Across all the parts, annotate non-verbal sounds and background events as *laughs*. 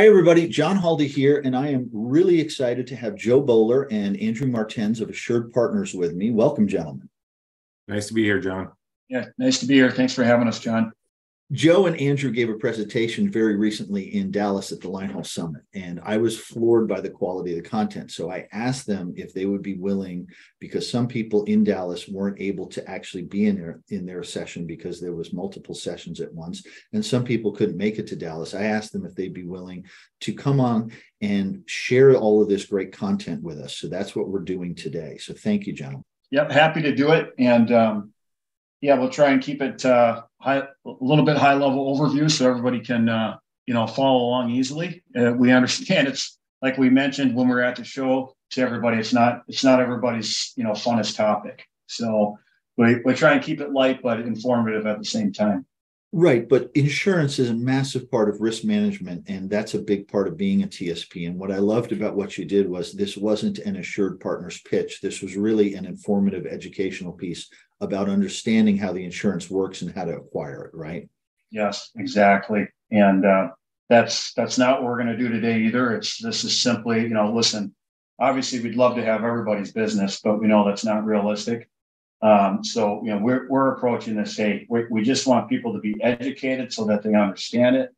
Hi, everybody. John Haldi here, and I am really excited to have Joe Boler and Andrew Martens of Assured Partners with me. Welcome, gentlemen. Nice to be here, John. Yeah, nice to be here. Thanks for having us, John. Joe and Andrew gave a presentation very recently in Dallas at the Linehaul Summit, and I was floored by the quality of the content. So I asked them if they would be willing, because some people in Dallas weren't able to actually be in their in their session because there was multiple sessions at once, and some people couldn't make it to Dallas. I asked them if they'd be willing to come on and share all of this great content with us. So that's what we're doing today. So thank you, gentlemen. Yep, happy to do it, and um, yeah, we'll try and keep it uh, high, a little bit high level overview so everybody can uh, you know follow along easily. Uh, we understand it's like we mentioned when we are at the show to everybody. It's not it's not everybody's you know funnest topic. So we we try and keep it light but informative at the same time. Right, but insurance is a massive part of risk management, and that's a big part of being a TSP. And what I loved about what you did was this wasn't an assured partners pitch. This was really an informative educational piece about understanding how the insurance works and how to acquire it. Right? Yes, exactly. And uh, that's that's not what we're going to do today either. It's this is simply, you know, listen. Obviously, we'd love to have everybody's business, but we know that's not realistic. Um, so, you know, we're, we're approaching this, hey, we, we just want people to be educated so that they understand it.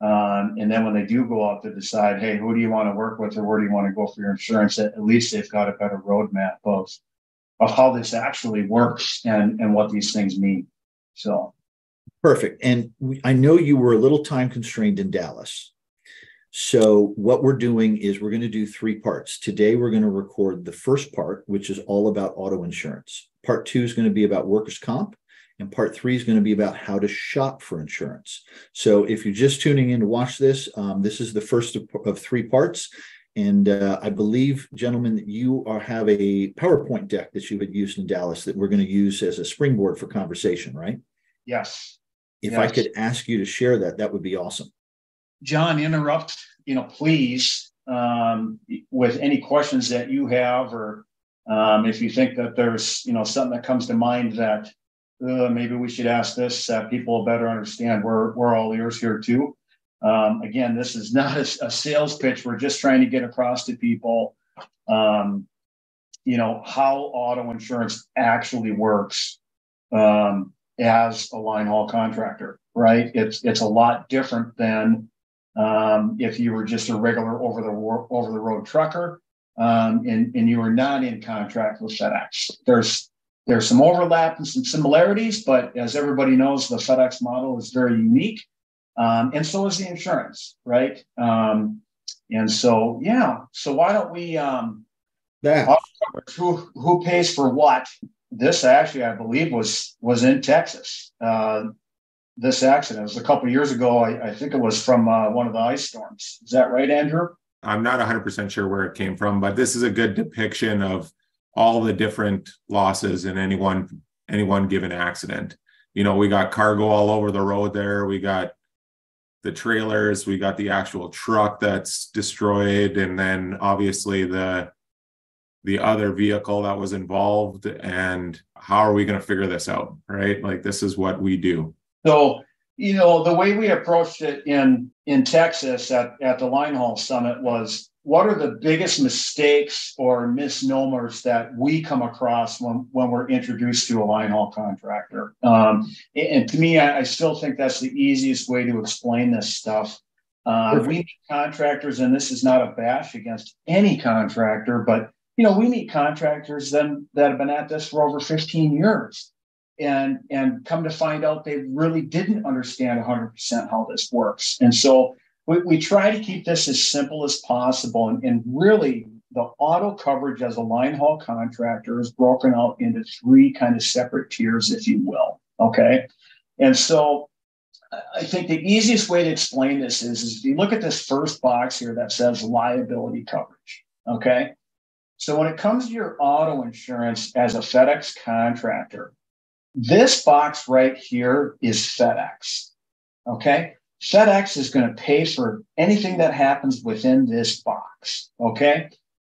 Um, and then when they do go out to decide, hey, who do you want to work with or where do you want to go for your insurance, at least they've got a better roadmap of, of how this actually works and, and what these things mean. So perfect. And we, I know you were a little time constrained in Dallas. So, what we're doing is we're going to do three parts. Today, we're going to record the first part, which is all about auto insurance. Part two is going to be about workers' comp. And part three is going to be about how to shop for insurance. So, if you're just tuning in to watch this, um, this is the first of, of three parts. And uh, I believe, gentlemen, that you are, have a PowerPoint deck that you had used in Dallas that we're going to use as a springboard for conversation, right? Yes. If yes. I could ask you to share that, that would be awesome. John, interrupt, you know, please, um, with any questions that you have, or um, if you think that there's, you know, something that comes to mind that uh, maybe we should ask this, uh, people better understand. We're, we're all ears here too. Um, again, this is not a, a, sales pitch. We're just trying to get across to people, um, you know, how auto insurance actually works um, as a line haul contractor, right? It's it's a lot different than um, if you were just a regular over the over the road trucker um, and, and you were not in contract with FedEx. There's there's some overlap and some similarities, but as everybody knows, the FedEx model is very unique, um, and so is the insurance, right? Um, and so, yeah. So why don't we? Um, yeah. Who who pays for what? This actually, I believe, was was in Texas. Uh, this accident. It was a couple years ago. I, I, think it was from uh, one of the ice storms. Is that right, Andrew? I'm not 100% sure where it came from, but this is a good depiction of all the different losses in any one any one given accident. You know, we got cargo all over the road there. We got the trailers, we got the actual truck that's destroyed, and then obviously the the other vehicle that was involved. And how are we going to figure this out? Right? Like this is what we do. So, you know, the way we approached it in in Texas at, at the Linehaul Summit was what are the biggest mistakes or misnomers that we come across when, when we're introduced to a line haul contractor? Um, and to me, I, I, still think that's the easiest way to explain this stuff. Uh, we meet contractors, and this is not a bash against any contractor, but you know, we meet contractors then that have been at this for over 15 years and and come to find out they really didn't understand 100% how this works and so we, we try to keep this as simple as possible and, and really the auto coverage as a line haul contractor is broken out into three kind of separate tiers if you will okay and so I think the easiest way to explain this is, is if you look at this first box here that says liability coverage, okay? So when it comes to your auto insurance as a FedEx contractor, this box right here is FedEx. Okay. FedEx is going to pay for anything that happens within this box. Okay.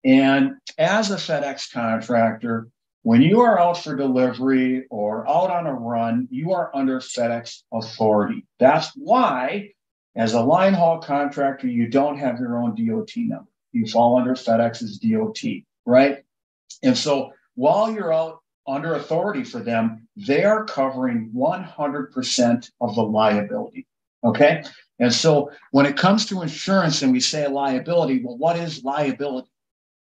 And as a FedEx contractor, when you are out for delivery or out on a run, you are under FedEx authority. That's why As a line haul contractor, you don't have your own DOT number. You fall under FedEx's DOT, right? And so while you're out under authority for them, they are covering 100% of the liability. Okay. And so when it comes to insurance and we say liability, well, what is liability?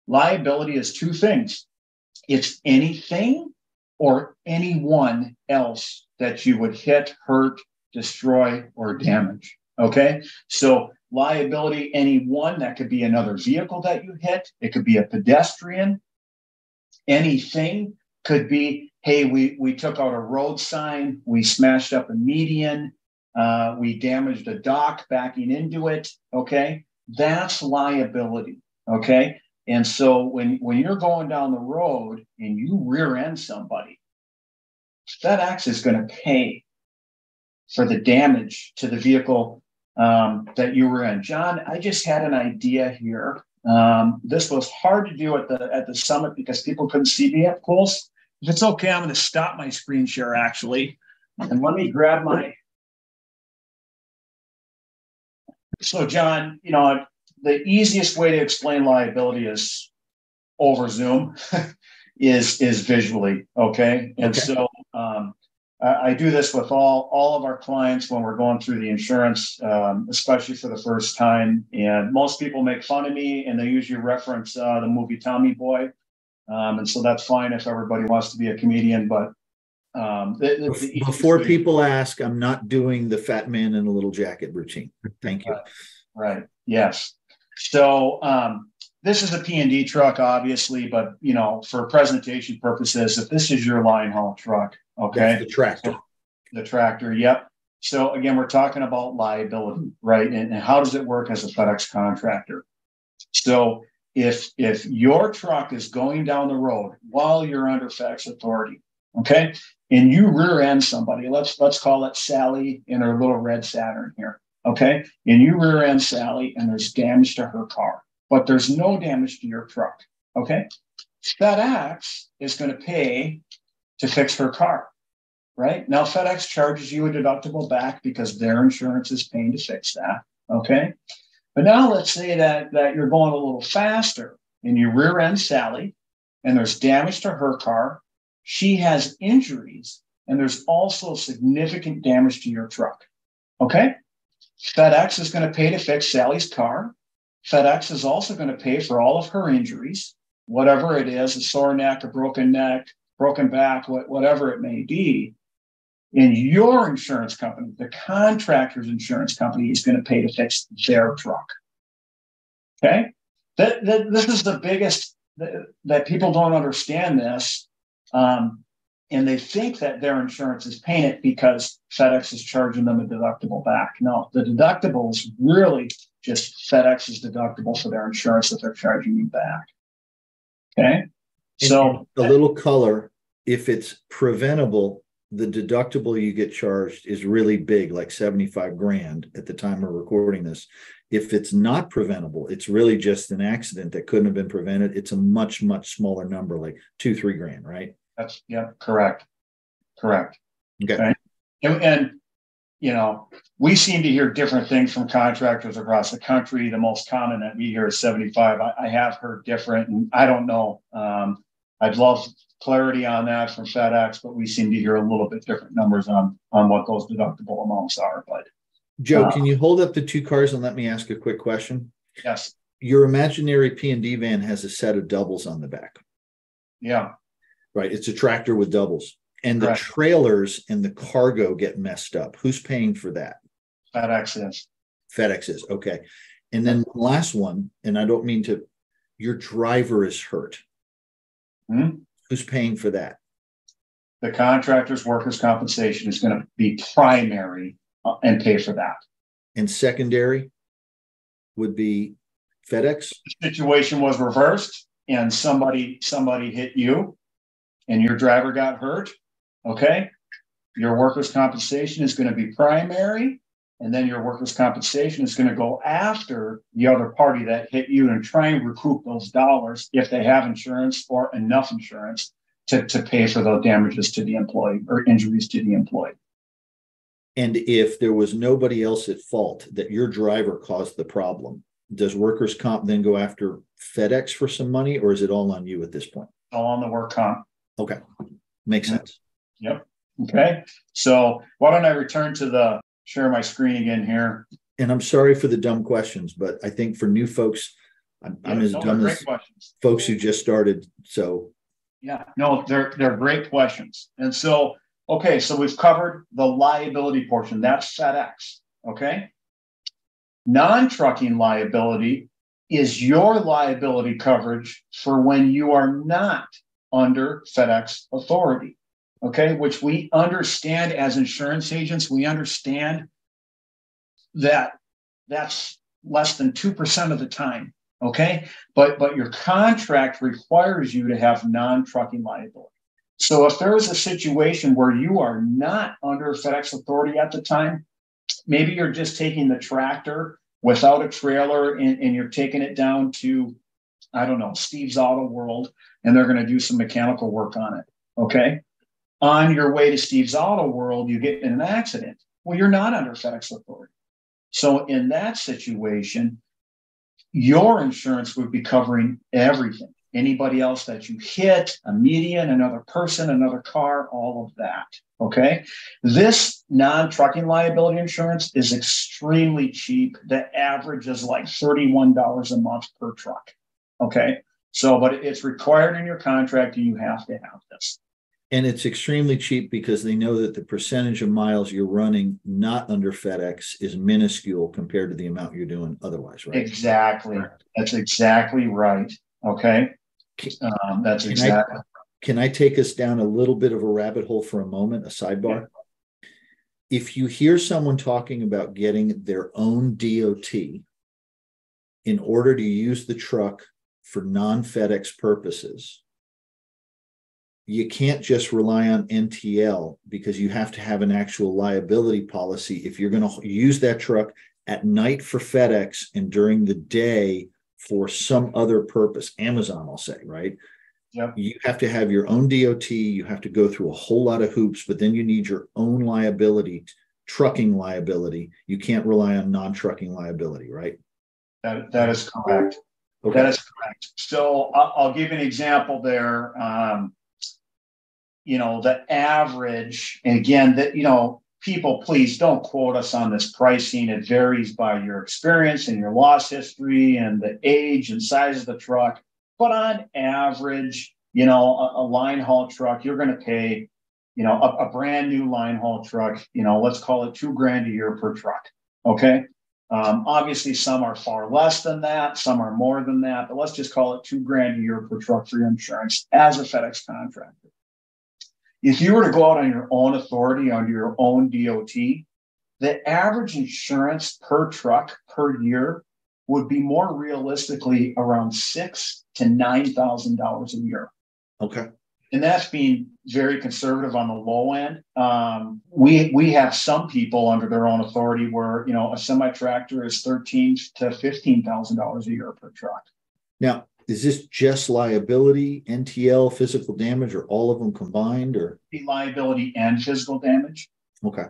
Liability is two things it's anything or anyone else that you would hit, hurt, destroy, or damage. Okay. So liability, anyone, that could be another vehicle that you hit, it could be a pedestrian, anything could be hey we we took out a road sign we smashed up a median uh, we damaged a dock backing into it okay that's liability okay and so when when you're going down the road and you rear end somebody fedex is going to pay for the damage to the vehicle um, that you were in john i just had an idea here um, this was hard to do at the at the summit because people couldn't see me up close. If it's okay, I'm going to stop my screen share actually, and let me grab my. So, John, you know, the easiest way to explain liability is over Zoom, *laughs* is is visually okay, and okay. so um, I do this with all all of our clients when we're going through the insurance, um, especially for the first time. And most people make fun of me, and they usually reference uh, the movie Tommy Boy, um, and so that's fine if everybody wants to be a comedian. But um, the, the before people ask, I'm not doing the fat man in a little jacket routine. Thank you. Right. right. Yes. So um, this is a P&D truck, obviously, but you know, for presentation purposes, if this is your line haul truck Okay. That's the tractor. So the tractor. Yep. So again, we're talking about liability, right? And, and how does it work as a FedEx contractor? So if if your truck is going down the road while you're under FedEx authority, okay, and you rear end somebody, let's let's call it Sally in her little red Saturn here, okay, and you rear end Sally and there's damage to her car, but there's no damage to your truck, okay. FedEx is going to pay to fix her car, right? Now, FedEx charges you a deductible back because their insurance is paying to fix that. Okay. But now let's say that, that you're going a little faster and you rear end Sally and there's damage to her car. She has injuries and there's also significant damage to your truck. Okay. FedEx is going to pay to fix Sally's car. FedEx is also going to pay for all of her injuries, whatever it is a sore neck, a broken neck, broken back, whatever it may be, and your insurance company, the contractor's insurance company, is going to pay to fix their truck. Okay, that, that this is the biggest that, that people don't understand this, um, and they think that their insurance is paying it because FedEx is charging them a deductible back. No, the deductible is really just FedEx's deductible for their insurance that they're charging you back. Okay. So a little color, if it's preventable, the deductible you get charged is really big, like 75 grand at the time of recording this. If it's not preventable, it's really just an accident that couldn't have been prevented. It's a much, much smaller number, like two, three grand, right? That's yeah, correct. Correct. Okay. okay. And, and you know, we seem to hear different things from contractors across the country. The most common that we hear is 75. I, I have heard different, and I don't know. Um, I'd love clarity on that from FedEx, but we seem to hear a little bit different numbers on on what those deductible amounts are. But Joe, uh, can you hold up the two cars and let me ask a quick question? Yes. Your imaginary P and D van has a set of doubles on the back. Yeah. Right. It's a tractor with doubles. And the trailers and the cargo get messed up. Who's paying for that? FedEx is. FedEx is. Okay. And then last one, and I don't mean to, your driver is hurt. Hmm? Who's paying for that? The contractor's workers' compensation is going to be primary uh, and pay for that. And secondary would be FedEx. The situation was reversed, and somebody somebody hit you, and your driver got hurt. Okay, your workers' compensation is going to be primary, and then your workers' compensation is going to go after the other party that hit you and try and recoup those dollars if they have insurance or enough insurance to, to pay for those damages to the employee or injuries to the employee. And if there was nobody else at fault, that your driver caused the problem, does workers' comp then go after FedEx for some money, or is it all on you at this point? All on the work comp. Okay, makes sense. Yep. Okay. So why don't I return to the share my screen again here? And I'm sorry for the dumb questions, but I think for new folks, I'm, I'm as dumb as questions. folks who just started. So Yeah, no, they're they're great questions. And so, okay, so we've covered the liability portion. That's FedEx. Okay. Non-trucking liability is your liability coverage for when you are not under FedEx authority. Okay, which we understand as insurance agents, we understand that that's less than 2% of the time. Okay but but your contract requires you to have non-trucking liability. So if there is a situation where you are not under FedEx authority at the time, maybe you're just taking the tractor without a trailer and, and you're taking it down to, I don't know, Steve's Auto World, and they're going to do some mechanical work on it. Okay. On your way to Steve's Auto World, you get in an accident. Well, you're not under FedEx authority. So in that situation, your insurance would be covering everything. Anybody else that you hit, a median, another person, another car, all of that. Okay. This non trucking liability insurance is extremely cheap. The average is like $31 a month per truck. Okay. So, but it's required in your contract and you have to have this. And it's extremely cheap because they know that the percentage of miles you're running not under FedEx is minuscule compared to the amount you're doing otherwise, right? Exactly. That's exactly right. Okay. Um, that's Can I- exactly. Can I take us down a little bit of a rabbit hole for a moment, a sidebar? If you hear someone talking about getting their own DOT in order to use the truck for non FedEx purposes, you can't just rely on NTL because you have to have an actual liability policy if you're going to use that truck at night for FedEx and during the day for some other purpose, Amazon, I'll say, right? Yep. You have to have your own DOT, you have to go through a whole lot of hoops, but then you need your own liability, trucking liability. You can't rely on non trucking liability, right? That, that is correct. Okay. That is correct. So I'll, I'll give you an example there. Um, you know, the average, and again, that, you know, people, please don't quote us on this pricing. It varies by your experience and your loss history and the age and size of the truck. But on average, you know, a, a line haul truck, you're going to pay, you know, a, a brand new line haul truck, you know, let's call it two grand a year per truck. Okay. Um, obviously, some are far less than that, some are more than that, but let's just call it two grand a year per truck for your insurance as a FedEx contractor. If you were to go out on your own authority under your own DOT, the average insurance per truck per year would be more realistically around six to nine thousand dollars a year Okay. and that's being very conservative on the low end. Um, we we have some people under their own authority where you know a semi tractor is thirteen to fifteen thousand dollars a year per truck. Now, is this just liability, NTL, physical damage, or all of them combined? Or liability and physical damage. okay,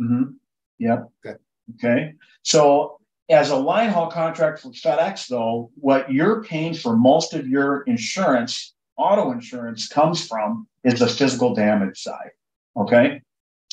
Mm-hmm. Yep. Okay. Okay. So as a line haul contract for FedEx, though, what you're paying for most of your insurance, auto insurance, comes from is the physical damage side. Okay.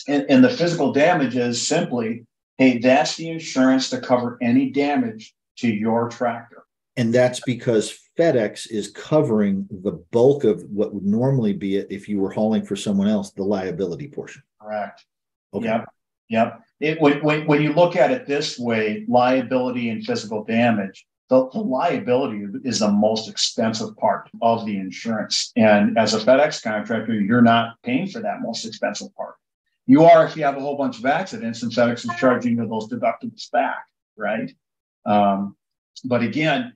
And, and the physical damage is simply, hey, that's the insurance to cover any damage to your tractor. And that's because FedEx is covering the bulk of what would normally be it if you were hauling for someone else, the liability portion. Correct. Okay. Yep. Yep. It, when, when, when you look at it this way, liability and physical damage, the, the liability is the most expensive part of the insurance. And as a FedEx contractor, you're not paying for that most expensive part. You are if you have a whole bunch of accidents and FedEx is charging you those deductibles back, right? Um, but again,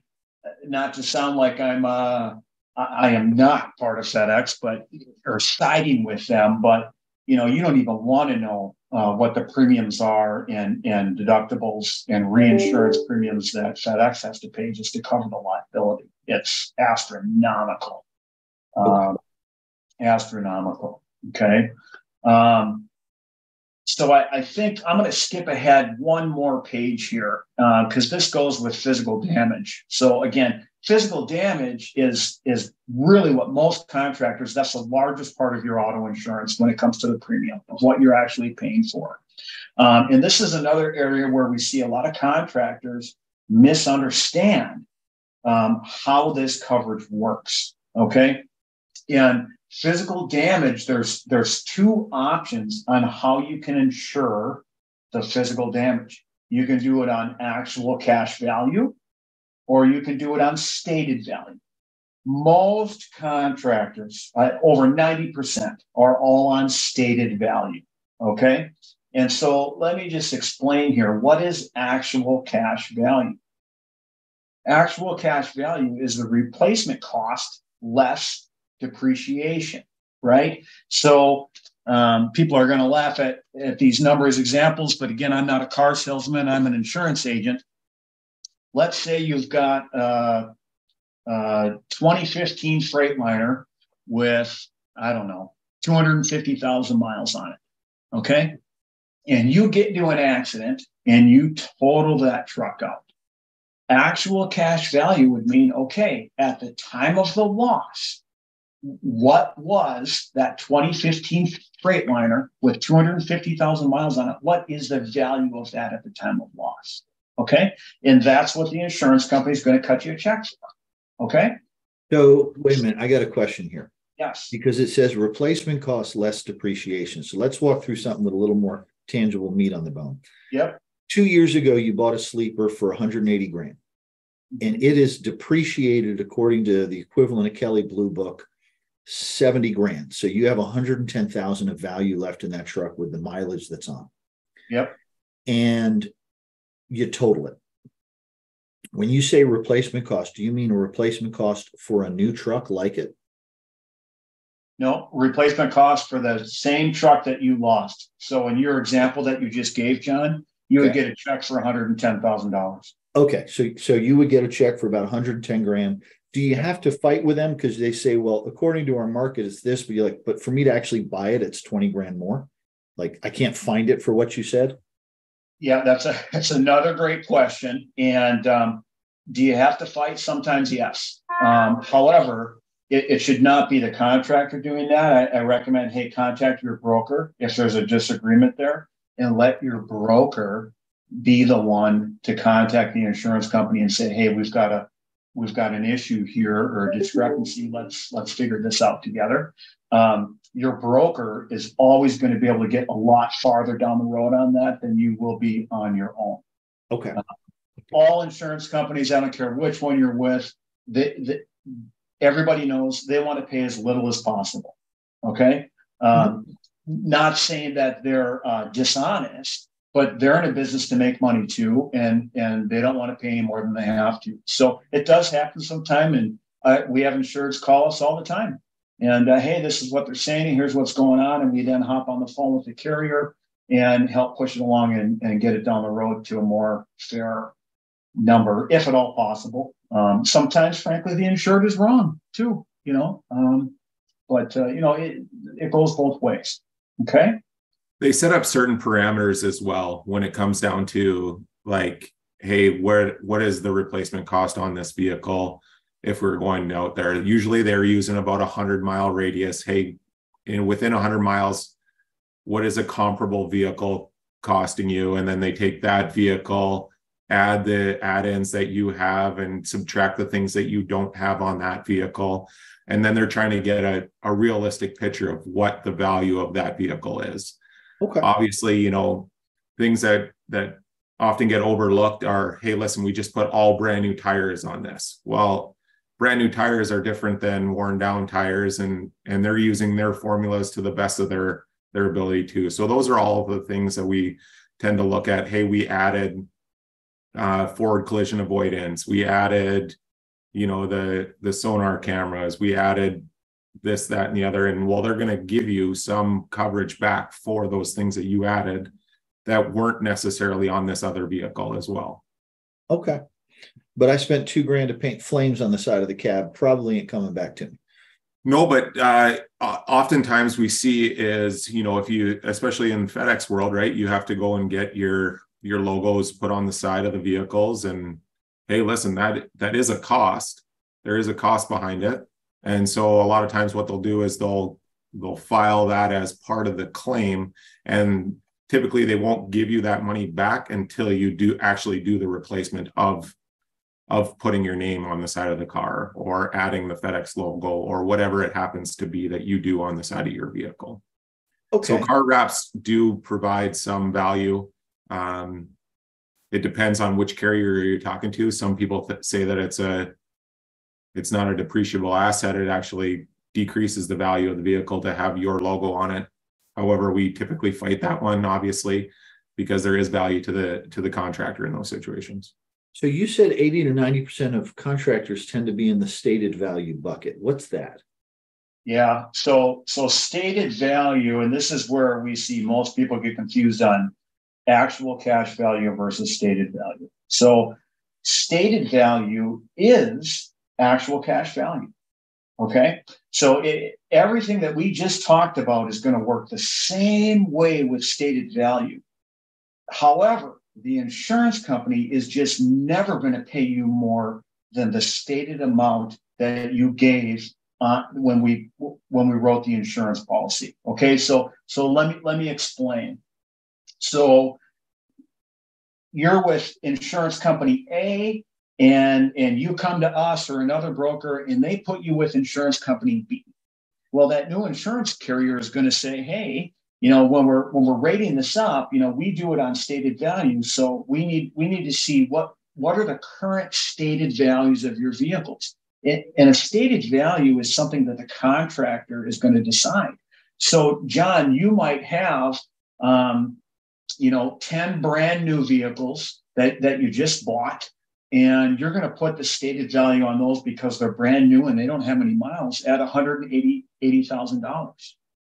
not to sound like I'm uh, I, am not part of FedEx, but or siding with them, but you know, you don't even want to know uh, what the premiums are and and deductibles and reinsurance premiums that FedEx has to pay just to cover the liability. It's astronomical, um, astronomical. Okay. Um, so I, I, think I'm going to skip ahead one more page here because uh, this goes with physical damage. So again, physical damage is is really what most contractors. That's the largest part of your auto insurance when it comes to the premium of what you're actually paying for. Um, and this is another area where we see a lot of contractors misunderstand um, how this coverage works. Okay, and physical damage, there's there's two options on how you can insure the physical damage. You can do it on actual cash value, or you can do it on stated value. Most contractors, uh, over 90%, are all on stated value. Okay. And so let me just explain here what is actual cash value? Actual cash value is the replacement cost less depreciation, right? So um, people are going to laugh at, at these numbers examples, but again, I'm not a car salesman, I'm an insurance agent. Let's say you've got a, a 2015 Freightliner with, I don't know, 250,000 miles on it. Okay. And you get into an accident and you total that truck out. Actual cash value would mean, okay, at the time of the loss, what was that 2015 Freightliner with 250,000 miles on it? What is the value of that at the time of loss? Okay. And that's what the insurance company is going to cut you a check for. Okay. So, wait a minute. I got a question here. Yes. Because it says replacement costs less depreciation. So, let's walk through something with a little more tangible meat on the bone. Yep. Two years ago, you bought a sleeper for 180 grand, and it is depreciated according to the equivalent of Kelley Blue Book 70 grand. So you have 110,000 of value left in that truck with the mileage that's on. Yep. And you total it. When you say replacement cost, do you mean a replacement cost for a new truck like it? No, replacement cost for the same truck that you lost. So in your example that you just gave, John, you okay. would get a check for $110,000. Okay, so so you would get a check for about 110 grand do you have to fight with them because they say, well, according to our market, it's this, but you're like, but for me to actually buy it, it's 20 grand more. Like I can't find it for what you said. Yeah, that's a that's another great question. And um, do you have to fight? Sometimes, yes. Um, however, it, it, should not be the contractor doing that. I, I recommend, hey, contact your broker if there's a disagreement there, and let your broker be the one to contact the insurance company and say, hey, we've got a we've got an issue here or a discrepancy. Let's let's figure this out together. Um, your broker is always going to be able to get a lot farther down the road on that than you will be on your own. Okay. Uh, all insurance companies, I don't care which one you're with, they, they, everybody knows they want to pay as little as possible. Okay. Um, mm-hmm. Not saying that they're uh, dishonest, but they're in a business to make money too, and and they don't want to pay any more than they have to. So it does happen sometime, and uh, we have insureds call us all the time, and uh, hey, this is what they're saying, here's what's going on, and we then hop on the phone with the carrier and help push it along and, and get it down the road to a more fair number, if at all possible. Um, sometimes, frankly, the insured is wrong too, you know, um, but uh, you know it it goes both ways. Okay they set up certain parameters as well when it comes down to like hey where what is the replacement cost on this vehicle if we're going out there? Usually they're using about a 100 mile radius. Hey in within 100 miles what is a comparable vehicle costing you? And then they take that vehicle add the add-ins that you have and subtract the things that you don't have on that vehicle. And then they're trying to get a, a realistic picture of what the value of that vehicle is Okay. Obviously, you know, things that that often get overlooked are, hey, listen, we just put all brand new tires on this. Well, brand new tires are different than worn down tires, and and they're using their formulas to the best of their their ability to. So those are all the things that we tend to look at. Hey, we added uh, forward collision avoidance. We added, you know, the the sonar cameras. We added this, that, and the other. And well, they're going to give you some coverage back for those things that you added that weren't necessarily on this other vehicle as well. Okay. But I spent two grand to paint flames on the side of the cab. Probably ain't coming back to me. No, but uh, oftentimes we see is you know if you especially in FedEx world, right? You have to go and get your your logos put on the side of the vehicles, and hey, listen, that that is a cost. There is a cost behind it, and so a lot of times what they'll do is they'll they'll file that as part of the claim, and typically they won't give you that money back until you do actually do the replacement of of putting your name on the side of the car or adding the FedEx logo or whatever it happens to be that you do on the side of your vehicle. Okay. So car wraps do provide some value. Um, it depends on which carrier you're talking to. Some people th- say that it's a it's not a depreciable asset. It actually decreases the value of the vehicle to have your logo on it. However, we typically fight that one, obviously, because there is value to the to the contractor in those situations. So you said 80 to 90% of contractors tend to be in the stated value bucket. What's that? Yeah. So so stated value, and this is where we see most people get confused on actual cash value versus stated value. So stated value is actual cash value. Okay. So it, everything that we just talked about is going to work the same way with stated value. However, the insurance company is just never going to pay you more than the stated amount that you gave uh, when we when we wrote the insurance policy. Okay, so so let me let me explain. So you're with insurance company A, and and you come to us or another broker, and they put you with insurance company B. Well, that new insurance carrier is going to say, hey, you know when we're when we're rating this up you know we do it on stated values so we need we need to see what what are the current stated values of your vehicles. It, and a stated value is something that the contractor is going to decide. So john you might have um, you know 10 brand new vehicles that that you just bought and you're going to put the stated value on those because they're brand new and they don't have any miles at 180 $80,000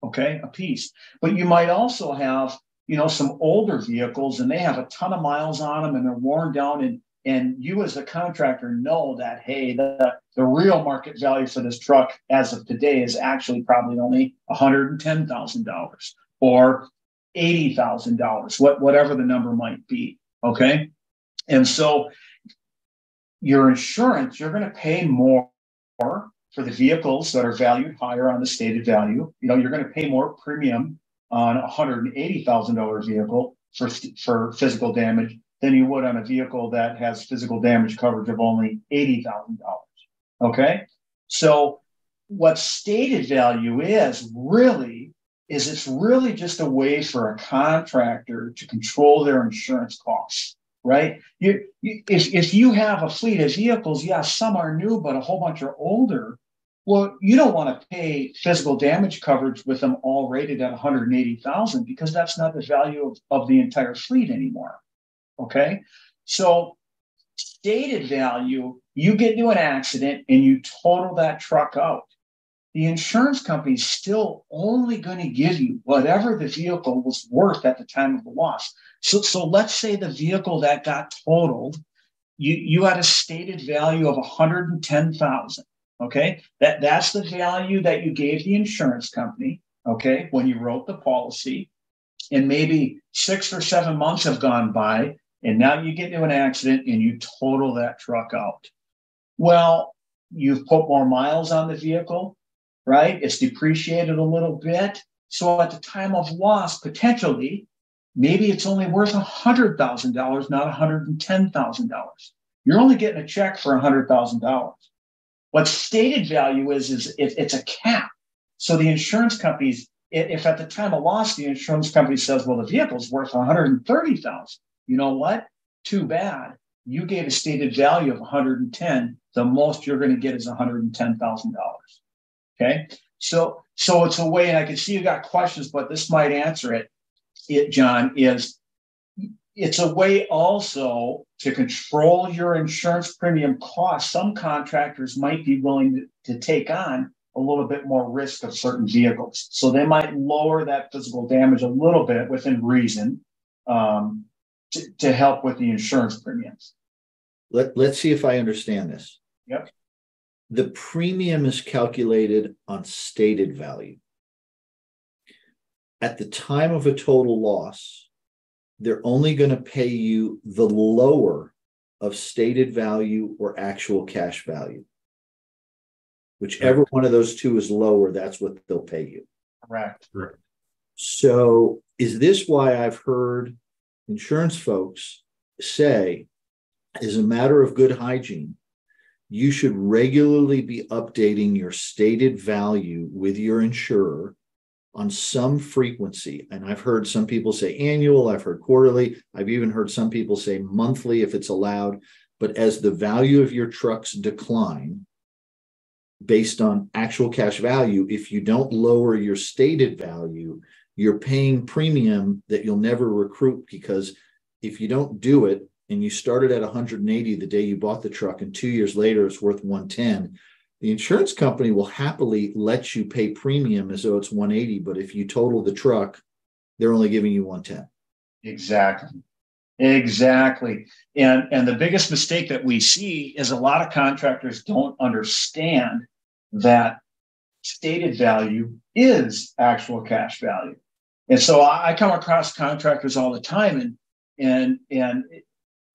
okay, a piece. But you might also have, you know, some older vehicles and they have a ton of miles on them and they're worn down and and you as a contractor know that hey the, the real market value for this truck as of today is actually probably only $110000 or $80000 what, whatever the number might be okay and so your insurance you're going to pay more for the vehicles that are valued higher on the stated value. You know, you're going to pay more premium on a $180,000 vehicle for, for physical damage than you would on a vehicle that has physical damage coverage of only $80,000. Okay. So what stated value is really is it's really just a way for a contractor to control their insurance costs right? You, you, if, if you have a fleet of vehicles, yes, yeah, some are new, but a whole bunch are older. Well, you don't want to pay physical damage coverage with them all rated at 180,000 because that's not the value of, of the entire fleet anymore. Okay. So stated value, you get into an accident and you total that truck out. The insurance company is still only going to give you whatever the vehicle was worth at the time of the loss. So, so let's say the vehicle that got totaled, you, you had a stated value of 110,000. Okay. That, that's the value that you gave the insurance company. Okay. When you wrote the policy. And maybe six or seven months have gone by. And now you get into an accident and you total that truck out. Well, you've put more miles on the vehicle, right? It's depreciated a little bit. So at the time of loss, potentially, maybe it's only worth $100,000, not $110,000. You're only getting a check for $100,000. What stated value is, is it, it's a cap. So the insurance companies, if at the time of loss, the insurance company says, well, the vehicle's worth 130,000, you know what? Too bad. You gave a stated value of 110. The most you're going to get is $110,000. Okay. So, so it's a way, and I can see you got questions, but this might answer it. It, John, is it's a way also to control your insurance premium costs. Some contractors might be willing to, to, take on a little bit more risk of certain vehicles. So they might lower that physical damage a little bit within reason um, to, to help with the insurance premiums. Let, let's see if I understand this. Yep. the premium is calculated on stated value. At the time of a total loss, they're only going to pay you the lower of stated value or actual cash value. Whichever one of those two is lower, that's what they'll pay you. Correct. Correct. So, is this why I've heard insurance folks say, as a matter of good hygiene, you should regularly be updating your stated value with your insurer on some frequency. And I've heard some people say annual, I've heard quarterly, I've even heard some people say monthly if it's allowed. But as the value of your trucks decline, based on actual cash value, if you don't lower your stated value, you're paying premium that you'll never recruit because if you don't do it and you started at 180 the day you bought the truck and two years later it's worth 110 the insurance company will happily let you pay premium as though it's 180 but if you total the truck they're only giving you 110 exactly. Exactly. And and the biggest mistake that we see is a lot of contractors don't understand that stated value is actual cash value. And so i come across contractors all the time and and and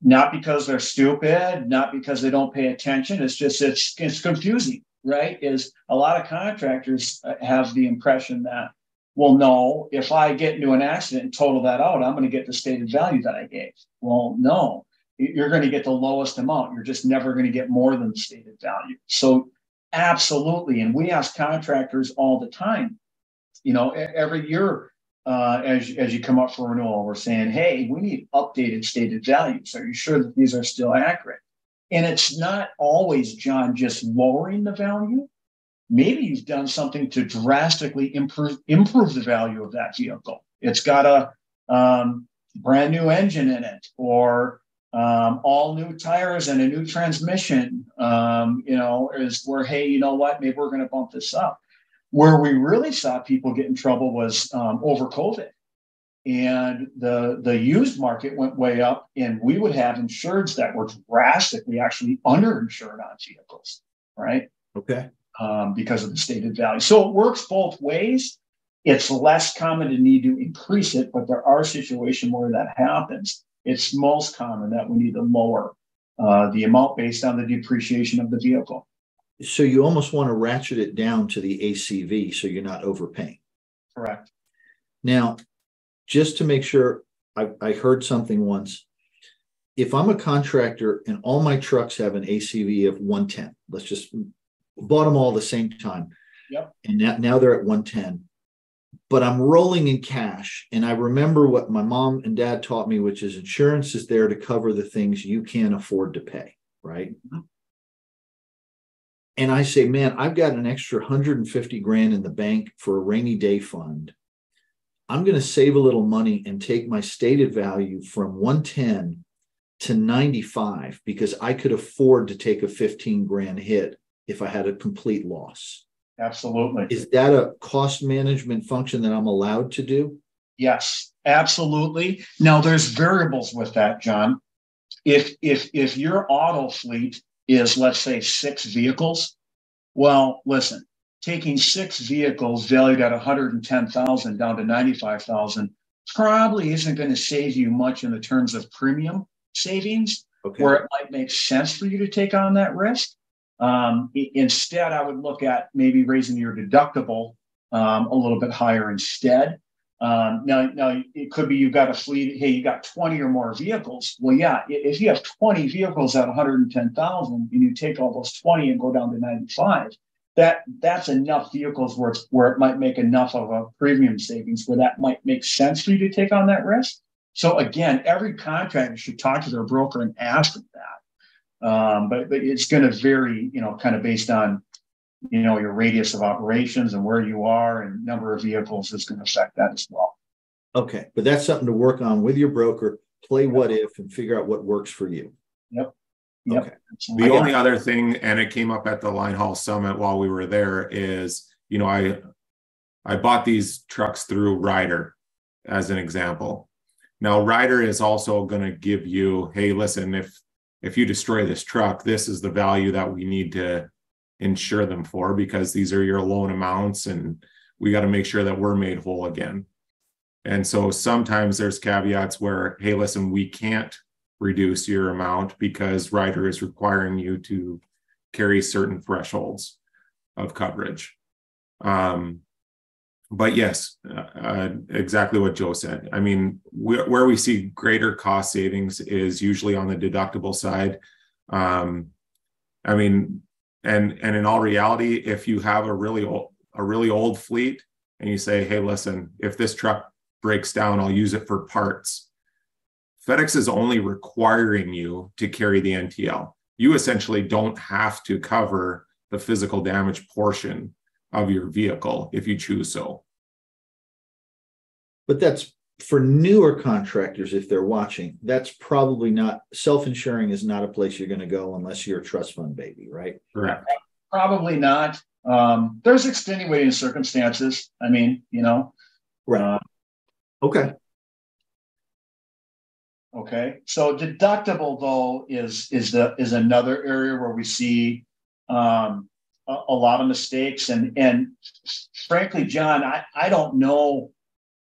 not because they're stupid, not because they don't pay attention. It's just it's it's confusing, right? Is a lot of contractors uh, have the impression that, well, no, if I get into an accident and total that out, I'm going to get the stated value that I gave. Well, no, you're going to get the lowest amount. You're just never going to get more than the stated value. So, absolutely, and we ask contractors all the time. You know, every year uh, as, as you come up for renewal, we're saying, hey, we need updated stated values. Are you sure that these are still accurate? And it's not always, John, just lowering the value. Maybe you've done something to drastically improve, improve the value of that vehicle. It's got a um, brand new engine in it, or um, all new tires and a new transmission. Um, you know, is where, hey, you know what? Maybe we're going to bump this up. Where we really saw people get in trouble was um, over COVID. And the, the used market went way up, and we would have insureds that were drastically actually underinsured on vehicles, right? Okay. Um, because of the stated value. So it works both ways. It's less common to need to increase it, but there are situations where that happens. It's most common that we need to lower uh, the amount based on the depreciation of the vehicle. So you almost want to ratchet it down to the ACV so you're not overpaying. Correct. Now, just to make sure, I, I heard something once. If I'm a contractor and all my trucks have an ACV of 110, let's just bought them all the same time. Yep. And now, now they're at 110. But I'm rolling in cash. And I remember what my mom and dad taught me, which is insurance is there to cover the things you can't afford to pay. Right. Mm-hmm and I say, man, I've got an extra 150 grand in the bank for a rainy day fund. I'm going to save a little money and take my stated value from 110 to 95 because I could afford to take a 15 grand hit if I had a complete loss. Absolutely. Is that a cost management function that I'm allowed to do? Yes, absolutely. Now there's variables with that, John. If if if your auto fleet is, let's say, six vehicles. Well, listen, taking six vehicles valued at 110,000 down to 95,000 probably isn't going to save you much in the terms of premium savings, okay. where it might make sense for you to take on that risk. Um, instead, I would look at maybe raising your deductible um, a little bit higher instead. Um, now, now it could be you've got a fleet. Hey, you got 20 or more vehicles. Well, yeah, if you have 20 vehicles at 110,000 and you take all those 20 and go down to 95, that that's enough vehicles where where it might make enough of a premium savings where that might make sense for you to take on that risk. So again, every contractor should talk to their broker and ask them that. Um, but, but it's going to vary, you know, kind of based on you know your radius of operations and where you are and number of vehicles is going to affect that as well okay but that's something to work on with your broker play what if and figure out what works for you yep Yep. Okay. The only other thing, and it came up at the Linehaul Summit while we were there, is you know I I bought these trucks through Ryder as an example. Now Ryder is also going to give you, hey, listen, if if you destroy this truck, this is the value that we need to insure them for because these are your loan amounts and we got to make sure that we're made whole again. And so sometimes there's caveats where, hey, listen, we can't reduce your amount because Ryder is requiring you to carry certain thresholds of coverage. Um, but yes, uh, exactly what Joe said. I mean, we, where we see greater cost savings is usually on the deductible side. Um, I mean, and and in all reality, if you have a really old a really old fleet and you say, hey, listen, if this truck breaks down, I'll use it for parts. FedEx is only requiring you to carry the NTL. You essentially don't have to cover the physical damage portion of your vehicle if you choose so. But that's for newer contractors, if they're watching, that's probably not self insuring is not a place you're going to go unless you're a trust fund baby, right? Correct. Probably not. Um, there's extenuating circumstances. I mean, you know. Right. Uh, okay. Okay. So deductible though is is the is another area where we see um, a, a lot of mistakes and and frankly, John, I I don't know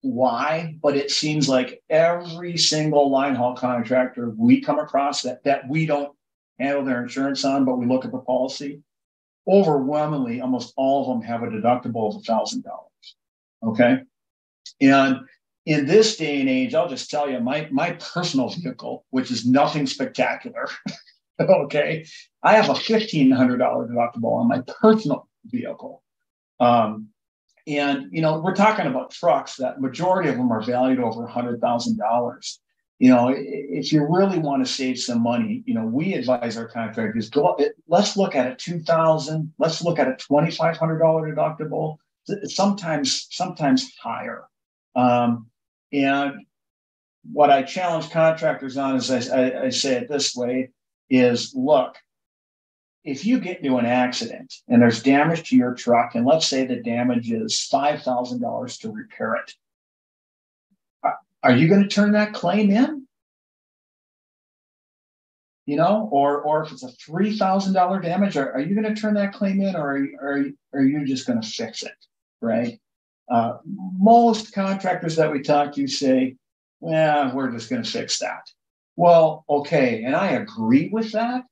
why, but it seems like every single line haul contractor we come across that that we don't handle their insurance on, but we look at the policy overwhelmingly, almost all of them have a deductible of a thousand dollars. Okay. And in this day and age, I'll just tell you, my my personal vehicle, which is nothing spectacular, *laughs* okay, I have a fifteen hundred dollar deductible on my personal vehicle. Um, and you know, we're talking about trucks that majority of them are valued over hundred thousand dollars you know, if you really want to save some money, you know, we advise our contractors go. Let's look at a two thousand. Let's look at a twenty five hundred dollar deductible. Sometimes, sometimes higher. Um, and what I challenge contractors on is I, I, I say it this way: is look, if you get into an accident and there's damage to your truck, and let's say the damage is five thousand dollars to repair it are you going to turn that claim in? You know, or or if it's a three thousand dollar damage, are, are you going to turn that claim in, or are, are, are you just going to fix it? Right? Uh, most contractors that we talk to say, "Yeah, we're just going to fix that." Well, okay, and I agree with that,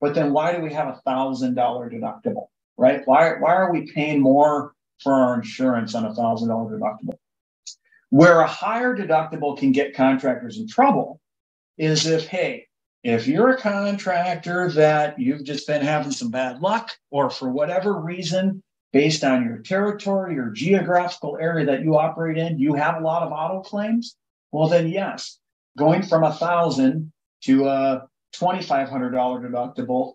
but then why do we have a thousand dollar deductible? Right? Why why are we paying more for our insurance on a thousand dollar deductible? Where a higher deductible can get contractors in trouble is if, hey, if you're a contractor that you've just been having some bad luck, or for whatever reason, based on your territory or geographical area that you operate in, you have a lot of auto claims, well, then yes, going from a thousand to a $2,500 deductible,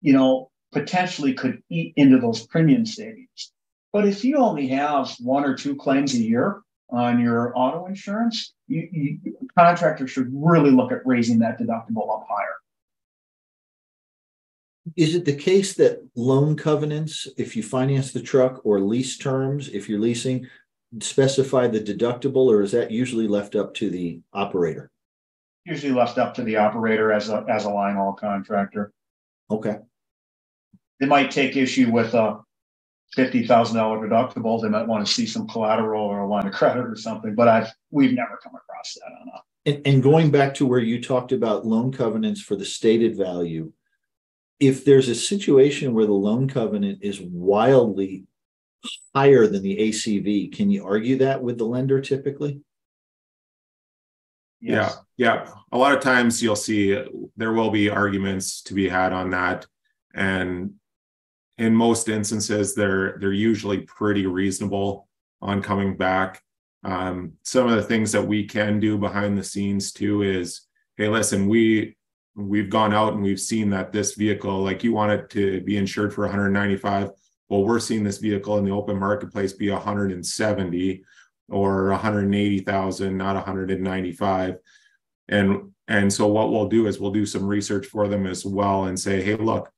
you know, potentially could eat into those premium savings. But if you only have one or two claims a year, on your auto insurance, you, you contractors should really look at raising that deductible up higher. Is it the case that loan covenants, if you finance the truck or lease terms, if you're leasing, specify the deductible, or is that usually left up to the operator? Usually left up to the operator as a as a line haul contractor. Okay. They might take issue with a fifty thousand dollar deductible, they might want to see some collateral or a line of credit or something. But I've we've never come across that on a. And, and going back to where you talked about loan covenants for the stated value, if there's a situation where the loan covenant is wildly higher than the ACV, can you argue that with the lender typically? Yes. Yeah, yeah. A lot of times you'll see there will be arguments to be had on that, and in most instances they're they're usually pretty reasonable on coming back um, some of the things that we can do behind the scenes too is hey listen we we've gone out and we've seen that this vehicle like you want it to be insured for 195 well we're seeing this vehicle in the open marketplace be 170 or 180,000 not 195 and and so what we'll do is we'll do some research for them as well and say hey look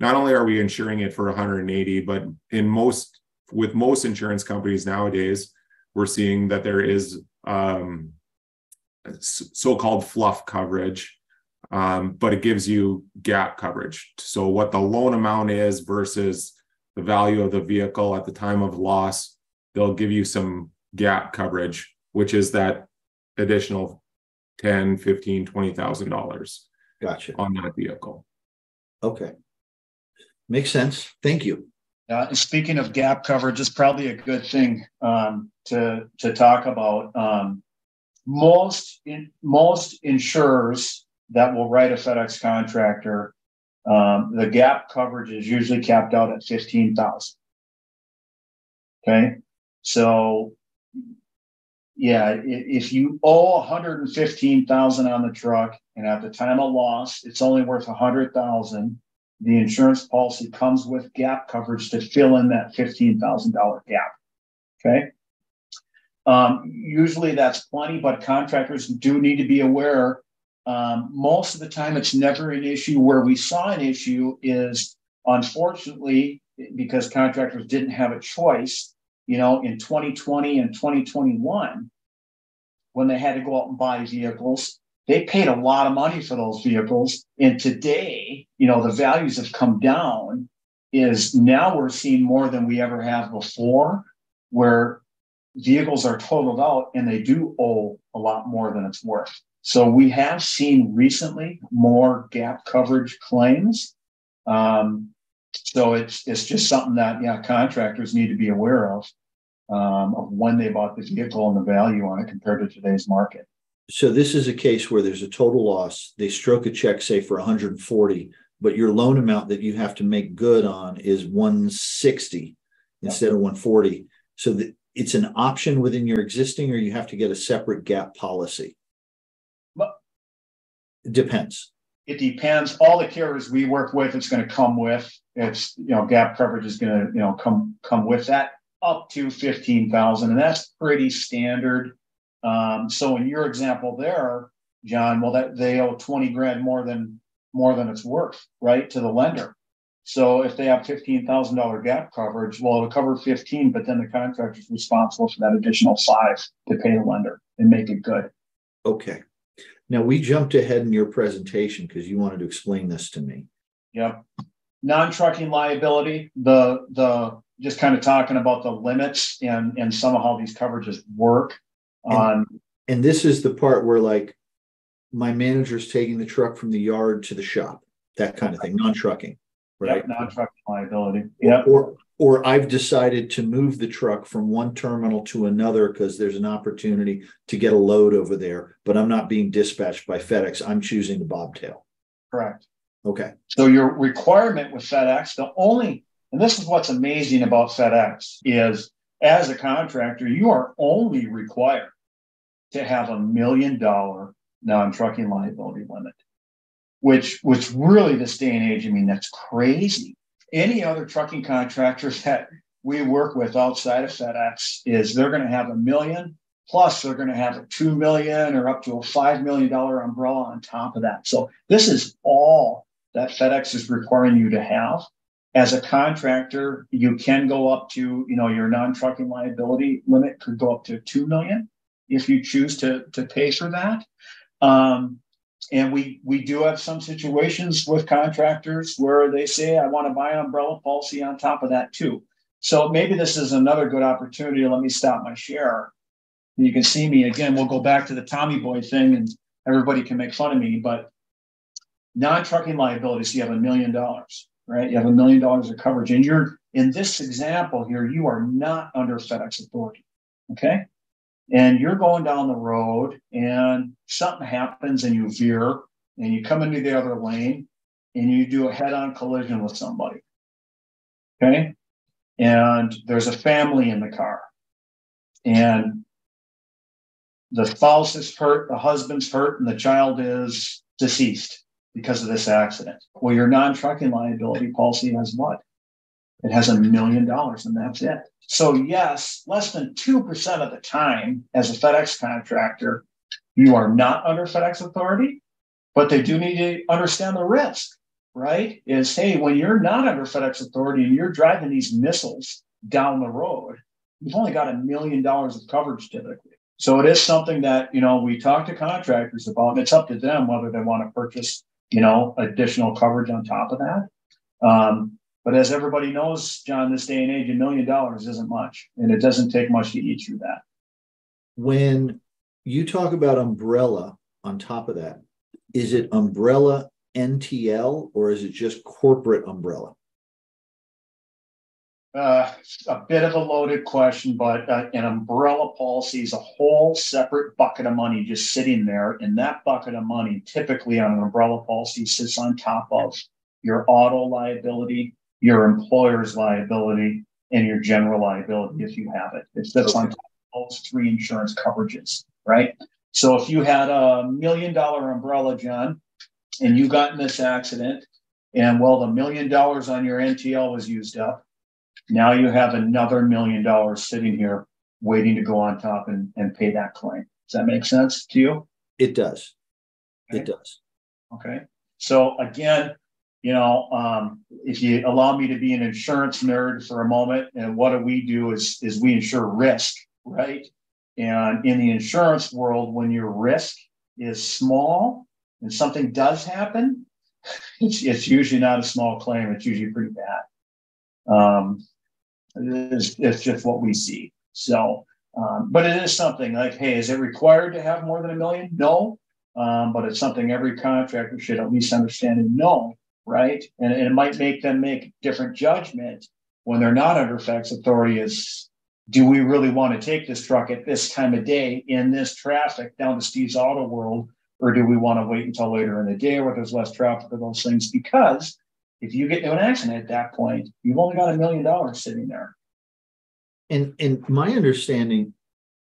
not only are we insuring it for 180 but in most with most insurance companies nowadays we're seeing that there is um, so-called fluff coverage um, but it gives you gap coverage. So what the loan amount is versus the value of the vehicle at the time of loss, they'll give you some gap coverage, which is that additional 10, 15, 20,000 dollars Gotcha. on that vehicle. Okay. Makes sense. Thank you. Uh, and speaking of gap coverage, it's probably a good thing um, to to talk about. Um, most in, most insurers that will write a FedEx contractor, um, the gap coverage is usually capped out at fifteen thousand. Okay, so yeah, if you owe one hundred and fifteen thousand on the truck, and at the time of loss, it's only worth a hundred thousand the insurance policy comes with gap coverage to fill in that $15,000 gap. Okay. Um, usually that's plenty, but contractors do need to be aware. Um, most of the time, it's never an issue. Where we saw an issue is unfortunately because contractors didn't have a choice, you know, in 2020 and 2021, when they had to go out and buy vehicles, they paid a lot of money for those vehicles. And today, you know, the values have come down. Is now we're seeing more than we ever have before, where vehicles are totaled out and they do owe a lot more than it's worth. So we have seen recently more gap coverage claims. Um, so it's it's just something that yeah contractors need to be aware of um, of when they bought the vehicle and the value on it compared to today's market so this is a case where there's a total loss. They stroke a check, say for 140, but your loan amount that you have to make good on is 160 instead of 140. So that it's an option within your existing, or you have to get a separate gap policy. But it depends. It depends. All the carriers we work with, it's going to come with. It's you know gap coverage is going to you know come come with that up to fifteen thousand, and that's pretty standard um, so in your example there, John, well, that they owe 20 grand more than more than it's worth, right, to the lender. So if they have $15,000 gap coverage, well, it'll cover 15, but then the contractor is responsible for that additional five to pay the lender and make it good. Okay. Now we jumped ahead in your presentation because you wanted to explain this to me. Yep. Non-trucking liability, the the just kind of talking about the limits and and some of how these coverages work. On um, and this is the part where like my manager's taking the truck from the yard to the shop that kind of thing non-trucking right? yep, non-trucking liability yeah or or i've decided to move the truck from one terminal to another because there's an opportunity to get a load over there but i'm not being dispatched by fedex i'm choosing the bobtail. Correct okay so your requirement with fedex the only and this is what's amazing about fedex is as a contractor, you are only required to have a million dollar non-trucking liability limit, which which really this day and age, I mean, that's crazy. Any other trucking contractors *laughs* that we work with outside of FedEx is they're going to have a million plus they're going to have a two million or up to a five million dollar umbrella on top of that. So this is all that FedEx is requiring you to have as a contractor, you can go up to, you know, your non-trucking liability limit could go up to two million if you choose to to pay for that. Um, and we we do have some situations with contractors where they say, I want to buy an umbrella policy on top of that too. So maybe this is another good opportunity. Let me stop my share. You can see me again. We'll go back to the Tommy Boy thing, and everybody can make fun of me. But non-trucking liabilities, you have a million dollars right? You have a million dollars of coverage. And you're in this example here, you are not under FedEx authority. Okay. And you're going down the road and something happens and you veer and you come into the other lane and you do a head on collision with somebody. Okay. And there's a family in the car. And the spouse is hurt, the husband's hurt, and the child is deceased because of this accident. Well, your non trucking liability policy has what? It has a million dollars and that's it. So, yes, less than 2% of the time as a FedEx contractor, you are not under FedEx authority, but they do need to understand the risk, right? Is hey, when you're not under FedEx authority and you're driving these missiles down the road, you've only got a million dollars of coverage typically. So it is something that, you know, we talk to contractors about, and it's up to them whether they want to purchase, you know, additional coverage on top of that. Um, but as everybody knows, John, this day and age, a million dollars isn't much, and it doesn't take much to eat through that. When you talk about umbrella on top of that, is it umbrella NTL or is it just corporate umbrella? Uh, a bit of a loaded question, but uh, an umbrella policy is a whole separate bucket of money just sitting there. And that bucket of money, typically on an umbrella policy, sits on top of your auto liability, your employer's liability, and your general liability if you have it. It sits okay. on top of those three insurance coverages, right? So if you had a million dollar umbrella, John, and you got in this accident, and well, the million dollars on your NTL was used up now you have another million dollars sitting here waiting to go on top and, and pay that claim. Does that make sense to you? It does. Okay. It does. Okay. So again, you know, um, if you allow me to be an insurance nerd for a moment, and what do we do is is we insure risk, right? And in the insurance world, when your risk is small and something does happen, *laughs* it's, it's usually not a small claim. It's usually pretty bad. Um, it's, it's just what we see. So, um, but it is something like, hey, is it required to have more than a million? No. Um, but it's something every contractor should at least understand and know, right? And, and it might make them make different judgment when they're not under FedEx authority is do we really want to take this truck at this time of day in this traffic down to Steve's Auto World, or do we want to wait until later in the day where there's less traffic or those things? Because if you get into an accident at that point, you've only got a million dollars sitting there. And and my understanding,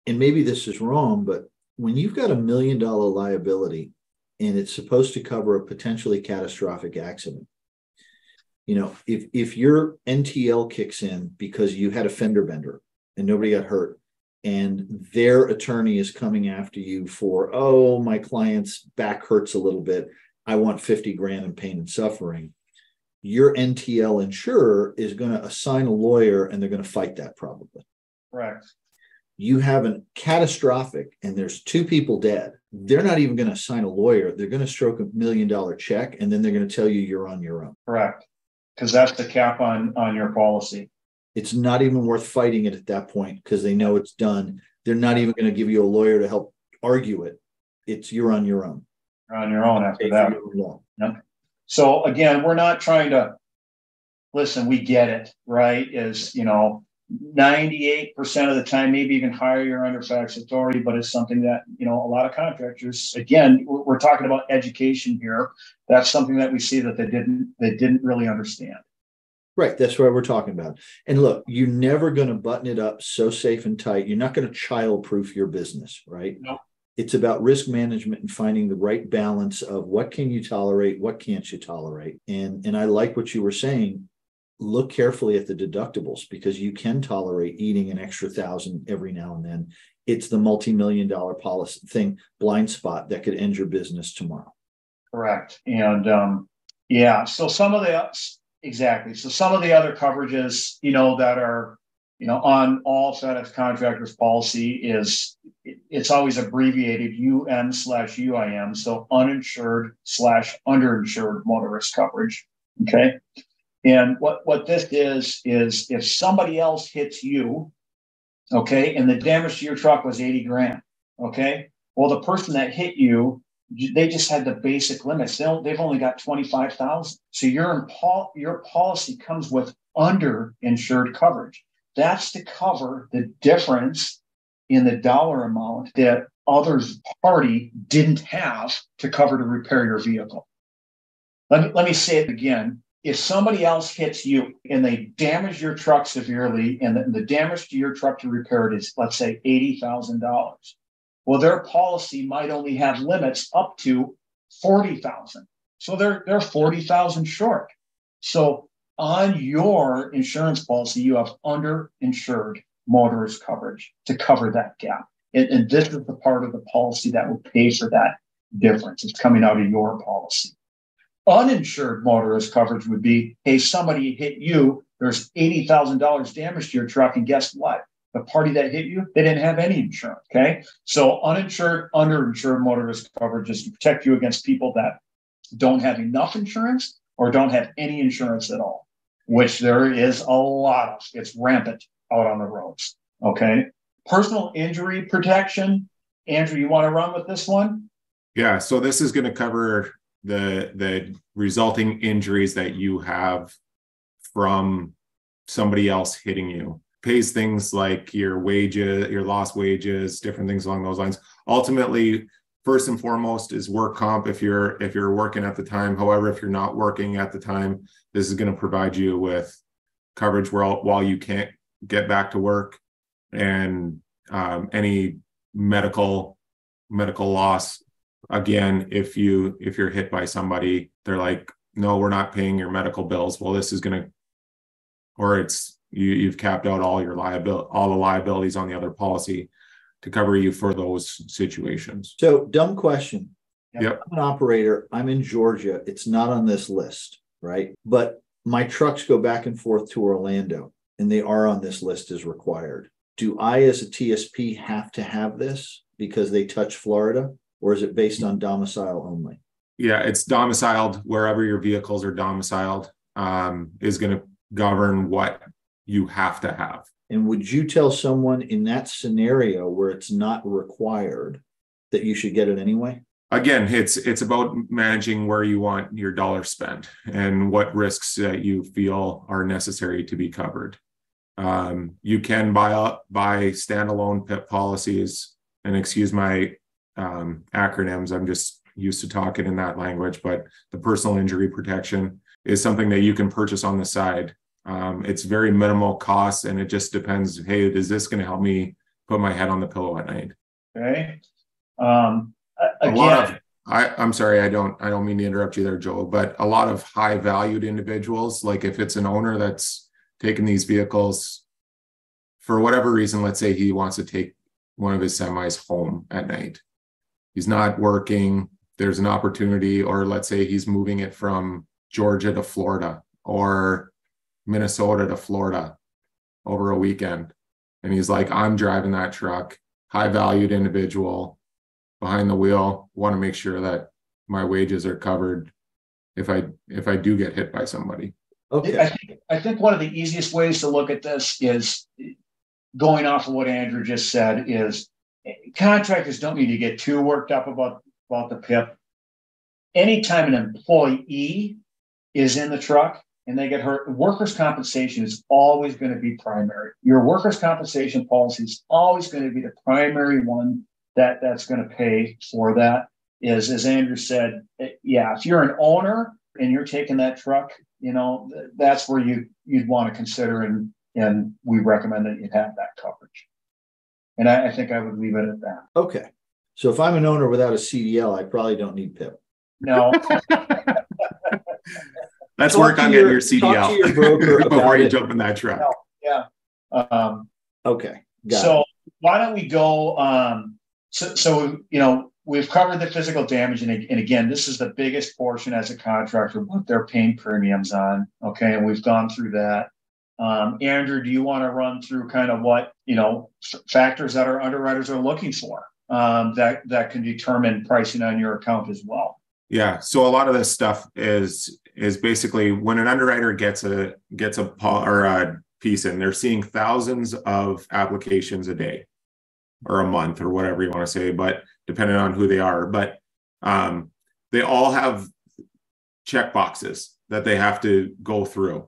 and maybe this is wrong, but when you've got a million dollar liability and it's supposed to cover a potentially catastrophic accident, you know, if if your NTL kicks in because you had a fender bender and nobody got hurt, and their attorney is coming after you for, oh, my client's back hurts a little bit. I want 50 grand in pain and suffering your NTL insurer is going to assign a lawyer and they're going to fight that probably. Correct. You have a catastrophic and there's two people dead. They're not even going to assign a lawyer. They're going to stroke a million dollar check and then they're going to tell you you're on your own. Correct. Because that's the cap on on your policy. It's not even worth fighting it at that point because they know it's done. They're not even going to give you a lawyer to help argue it. It's you're on your own. You're on your own after that. Yep. So again, we're not trying to listen, we get it, right? Is, you know, 98% of the time, maybe even higher, you're under FedEx authority, but it's something that, you know, a lot of contractors, again, we're, we're talking about education here. That's something that we see that they didn't, they didn't really understand. Right. That's what we're talking about. And look, you're never going to button it up so safe and tight. You're not going to child proof your business, right? No it's about risk management and finding the right balance of what can you tolerate what can't you tolerate? And and i like what you were saying. Look carefully at the deductibles because you can tolerate eating an extra thousand every now and then. It's the multi-million dollar policy thing blind spot that could end your business tomorrow. Correct. And um, yeah so some of the exactly. So some of the other coverages you know that are you know, on all FedEx contractors policy is it's always abbreviated UM slash UIM, so uninsured slash underinsured motorist coverage. Okay. And what, what this is, is if somebody else hits you, okay, and the damage to your truck was 80 grand, okay, well, the person that hit you, they just had the basic limits. They they've only got 25,000. So your, your policy comes with underinsured coverage. That's to cover the difference in the dollar amount that others party didn't have to cover to repair your vehicle. Let me, let me say it again. If somebody else hits you and they damage your truck severely, and the, the damage to your truck to repair it is, let's say, $80,000, well, their policy might only have limits up to 40,000. So they're, they're 40,000 short. So on your insurance policy, you have underinsured motorist coverage to cover that gap. And, and, this is the part of the policy that will pay for that difference. It's coming out of your policy. Uninsured motorist coverage would be hey, somebody hit you, there's $80,000 damage to your truck, and guess what? the party that hit you, they didn't have any insurance. Okay. So uninsured, underinsured motorist coverage is to protect you against people that don't have enough insurance or don't have any insurance at all, which there is a lot of. It's rampant out on the roads. Okay. Personal injury protection. Andrew, you want to run with this one? Yeah. So this is going to cover the the resulting injuries that you have from somebody else hitting you pays things like your wages your lost wages different things along those lines ultimately first and foremost is work comp if you're if you're working at the time however if you're not working at the time this is going to provide you with coverage while while you can't get back to work and um, any medical medical loss again if you if you're hit by somebody they're like no we're not paying your medical bills well this is going to or it's you you've capped out all your liability all the liabilities on the other policy to cover you for those situations So, dumb question. Yep. I'm an operator. I'm in Georgia. It's not on this list, right? But my trucks go back and forth to Orlando and they are on this list as required. Do I, as a TSP, have to have this because they touch Florida or is it based on domicile only? yeah it's domiciled wherever your vehicles are domiciled um, is going to govern what you have to have And would you tell someone in that scenario where it's not required that you should get it anyway? Again it's it's about managing where you want your dollar spent and what risks that you feel are necessary to be covered. Um, you can buy up buy standalone pip policies and excuse my um, acronyms. I'm just used to talking in that language but the personal injury protection is something that you can purchase on the side. Um, it's very minimal cost and it just depends hey is this going to help me put my head on the pillow at night? Okay. Um, a- a lot of I, I'm sorry, I don't I don't mean to interrupt you there, Joel, but a lot of high valued individuals, like if it's an owner that's taking these vehicles for whatever reason, let's say he wants to take one of his semis home at night. He's not working, there's an opportunity, or let's say he's moving it from Georgia to Florida or Minnesota to Florida over a weekend. And he's like, I'm driving that truck, high valued individual behind the wheel, want to make sure that my wages are covered if I if I do get hit by somebody. okay I Okay. think, I think one of the easiest ways to look at this is going off of what Andrew just said is contractors don't need to get too worked up about, about the PIP. Anytime an employee is in the truck and they get hurt, workers' compensation is always going to be primary. Your workers' compensation policy is always going to be the primary one that that's going to pay for that. Is as Andrew said, eh, yeah, if you're an owner and you're taking that truck, you know, th- that's where you you'd want to consider and and we recommend that you have that coverage. And I, I think I would leave it at that. Okay. So if I'm an owner without a CDL, I probably don't need PIP. No, *laughs* Let's Talk work to on your- getting your talk to your broker CDL *laughs* before you it. jump in that truck. No. yeah. Um, Okay. Got it. so why don't we go? Um, so, so you know, we've covered the physical damage, and, and again, this is the biggest portion as a contractor what they're paying premiums on. Okay, and we've gone through that. Um, Andrew, do you want to run through kind of what you know factors that our underwriters are looking for um, that that can determine pricing on your account as well? Yeah. So a lot of this stuff is is basically when an underwriter gets a gets a or a piece in, they're seeing thousands of applications a day or a month or whatever you want to say, but depending on who they are. But um, they all have check boxes that they have to go through.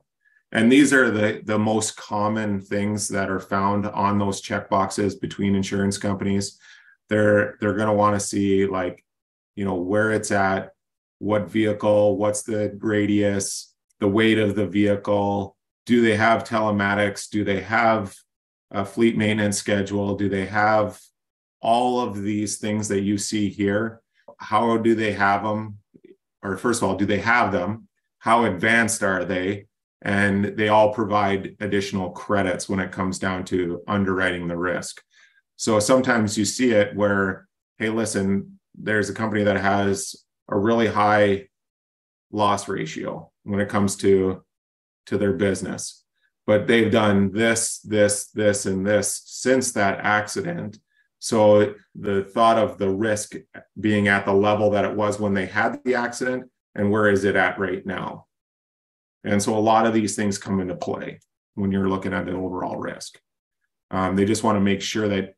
And these are the the most common things that are found on those check boxes between insurance companies. They're they're going to want to see like you know where it's at what vehicle what's the radius the weight of the vehicle do they have telematics do they have a fleet maintenance schedule? Do they have all of these things that you see here? How do they have them? Or first of all do they have them? How advanced are they? And they all provide additional credits when it comes down to underwriting the risk. So sometimes you see it where hey listen there's a company that has a really high loss ratio when it comes to to their business but they've done this, this, this, and this since that accident. So the thought of the risk being at the level that it was when they had the accident and where is it at right now? And so a lot of these things come into play when you're looking at an overall risk. Um, they just want to make sure that,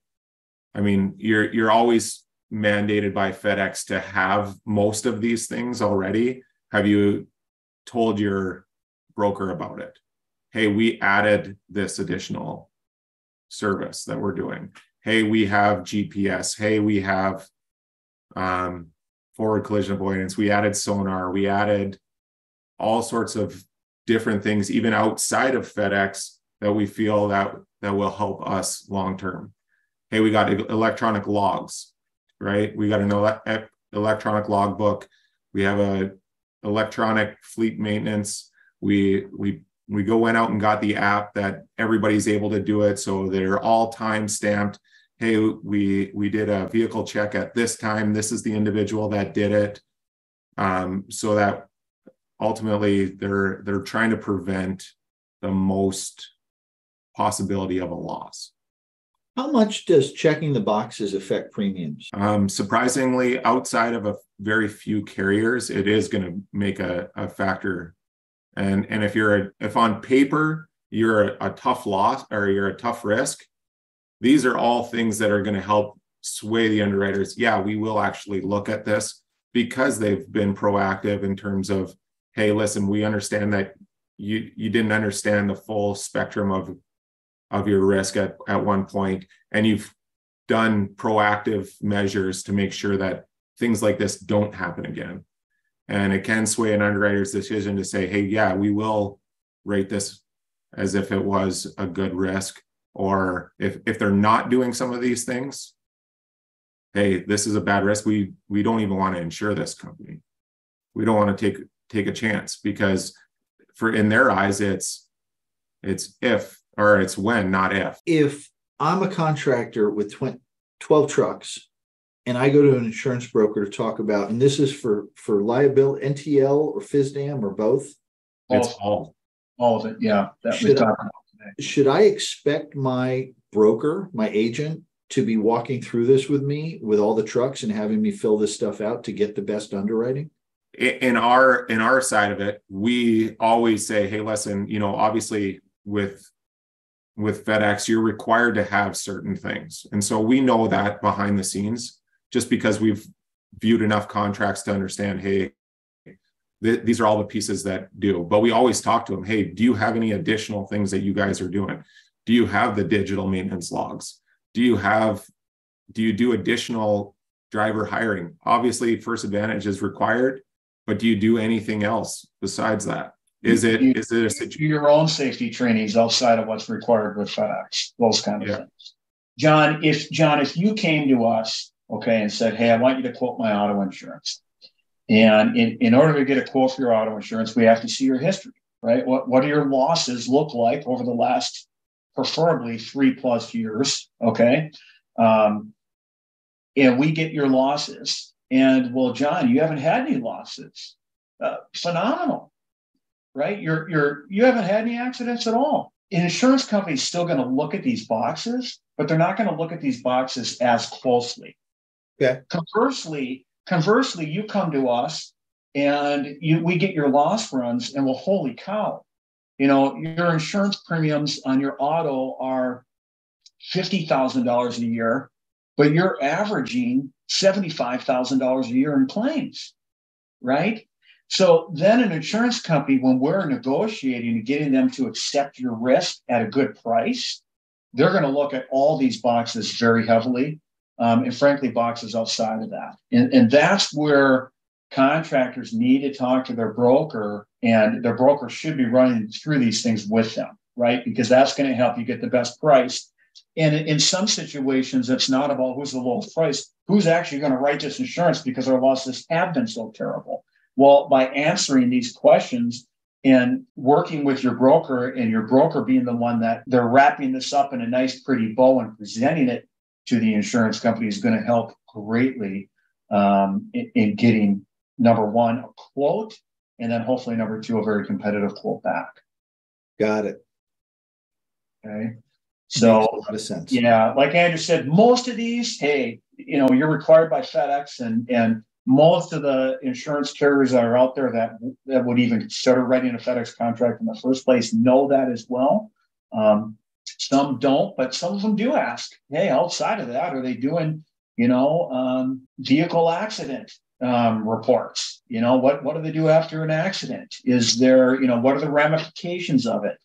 I mean, you're you're always mandated by FedEx to have most of these things already. Have you told your broker about it? Hey, we added this additional service that we're doing. Hey, we have GPS. Hey, we have um, forward collision avoidance. We added sonar. We added all sorts of different things, even outside of FedEx, that we feel that that will help us long term. Hey, we got electronic logs, right? We got an ele- electronic logbook. We have a electronic fleet maintenance. We we we go went out and got the app that everybody's able to do it, so they're all time stamped. Hey, we we did a vehicle check at this time. This is the individual that did it, um, so that ultimately they're they're trying to prevent the most possibility of a loss. How much does checking the boxes affect premiums? Um, surprisingly, outside of a very few carriers, it is going to make a, a factor. And and if you're a, if on paper you're a, a tough loss or you're a tough risk, these are all things that are going to help sway the underwriters. Yeah, we will actually look at this because they've been proactive in terms of hey, listen, we understand that you you didn't understand the full spectrum of of your risk at, at one point, and you've done proactive measures to make sure that things like this don't happen again. And it can sway an underwriter's decision to say, hey, yeah, we will rate this as if it was a good risk. Or if, if they're not doing some of these things, hey, this is a bad risk. We we don't even want to insure this company. We don't want to take take a chance because for in their eyes it's it's if or it's when not if if i'm a contractor with 12 trucks and i go to an insurance broker to talk about and this is for for liability ntl or FISDAM or both? It's all all of it yeah that should, I, should I expect my broker my agent to be walking through this with me with all the trucks and having me fill this stuff out to get the best underwriting? In our in our side of it we always say hey listen you know obviously with with fedex you're required to have certain things. And so we know that behind the scenes just because we've viewed enough contracts to understand hey th- these are all the pieces that do but we always talk to them hey do you have any additional things that you guys are doing do you have the digital maintenance logs do you have do you do additional driver hiring obviously first advantage is required but do you do anything else besides that? Is it you, is it a situation? Your own safety trainings outside of what's required with FedEx, those kind of yeah. things. John, if John, if you came to us, okay, and said, "Hey, I want you to quote my auto insurance," and in, in order to get a quote for your auto insurance, we have to see your history, right? What what do your losses look like over the last, preferably three plus years, okay? Um, and we get your losses and well, John, you haven't had any losses. Uh, phenomenal, right? You're you're you haven't had any accidents at all. An insurance company is still going to look at these boxes, but they're not going to look at these boxes as closely. Okay. Conversely, conversely, you come to us and you we get your loss runs, and well, holy cow, you know your insurance premiums on your auto are fifty thousand dollars a year, but you're averaging $75,000 a year in claims, right? So then an insurance company, when we're negotiating and getting them to accept your risk at a good price, they're going to look at all these boxes very heavily. Um, and frankly, boxes outside of that. And, and that's where contractors need to talk to their broker, and their broker should be running through these things with them, right? Because that's going to help you get the best price and in some situations, it's not about who's the lowest price, who's actually going to write this insurance because our losses have been so terrible. Well, by answering these questions and working with your broker, and your broker being the one that they're wrapping this up in a nice, pretty bow and presenting it to the insurance company is going to help greatly um, in, in getting number one, a quote, and then hopefully number two, a very competitive quote back. Got it. Okay. So Makes a lot of sense. yeah, like Andrew said, most of these, hey, you know, you're required by FedEx and and most of the insurance carriers that are out there that that would even consider writing a FedEx contract in the first place know that as well. Um, some don't, but some of them do ask, hey, outside of that, are they doing, you know, um, vehicle accident um, reports? You know, what what do they do after an accident? Is there, you know, what are the ramifications of it?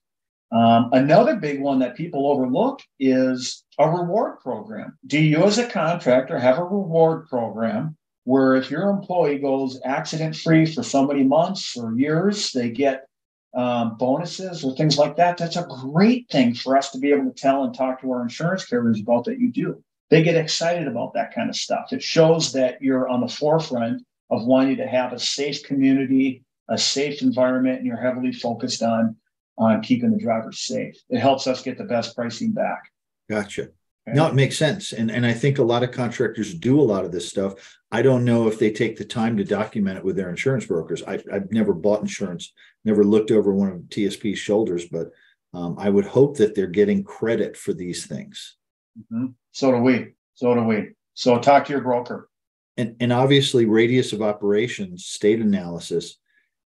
Um, another big one that people overlook is a reward program. Do you, as a contractor, have a reward program where if your employee goes accident free for so many months or years, they get um, bonuses or things like that? That's a great thing for us to be able to tell and talk to our insurance carriers about that you do. They get excited about that kind of stuff. It shows that you're on the forefront of wanting to have a safe community, a safe environment, and you're heavily focused on on keeping the drivers safe. It helps us get the best pricing back. Gotcha. Okay. No, it makes sense. And and I think a lot of contractors do a lot of this stuff. I don't know if they take the time to document it with their insurance brokers. I, have never bought insurance, never looked over one of TSP's shoulders, but um, I would hope that they're getting credit for these things. Mm-hmm. So do we. So do we. So talk to your broker. And, and obviously, radius of operations, state analysis,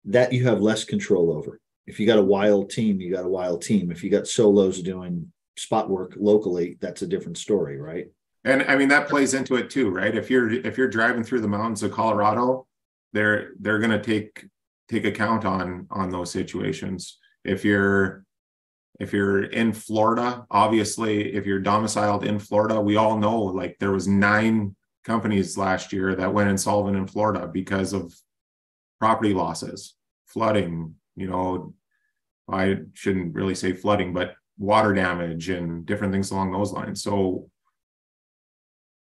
that you have less control over if you got a wild team, you got a wild team. If you got solos doing spot work locally, that's a different story, right? And I mean that plays into it too, right? If you're if you're driving through the mountains of Colorado, they're they're going to take take account on on those situations. If you're if you're in Florida, obviously if you're domiciled in Florida, we all know like there was nine companies last year that went insolvent in Florida because of property losses, flooding, you know, I shouldn't really say flooding, but water damage and different things along those lines. So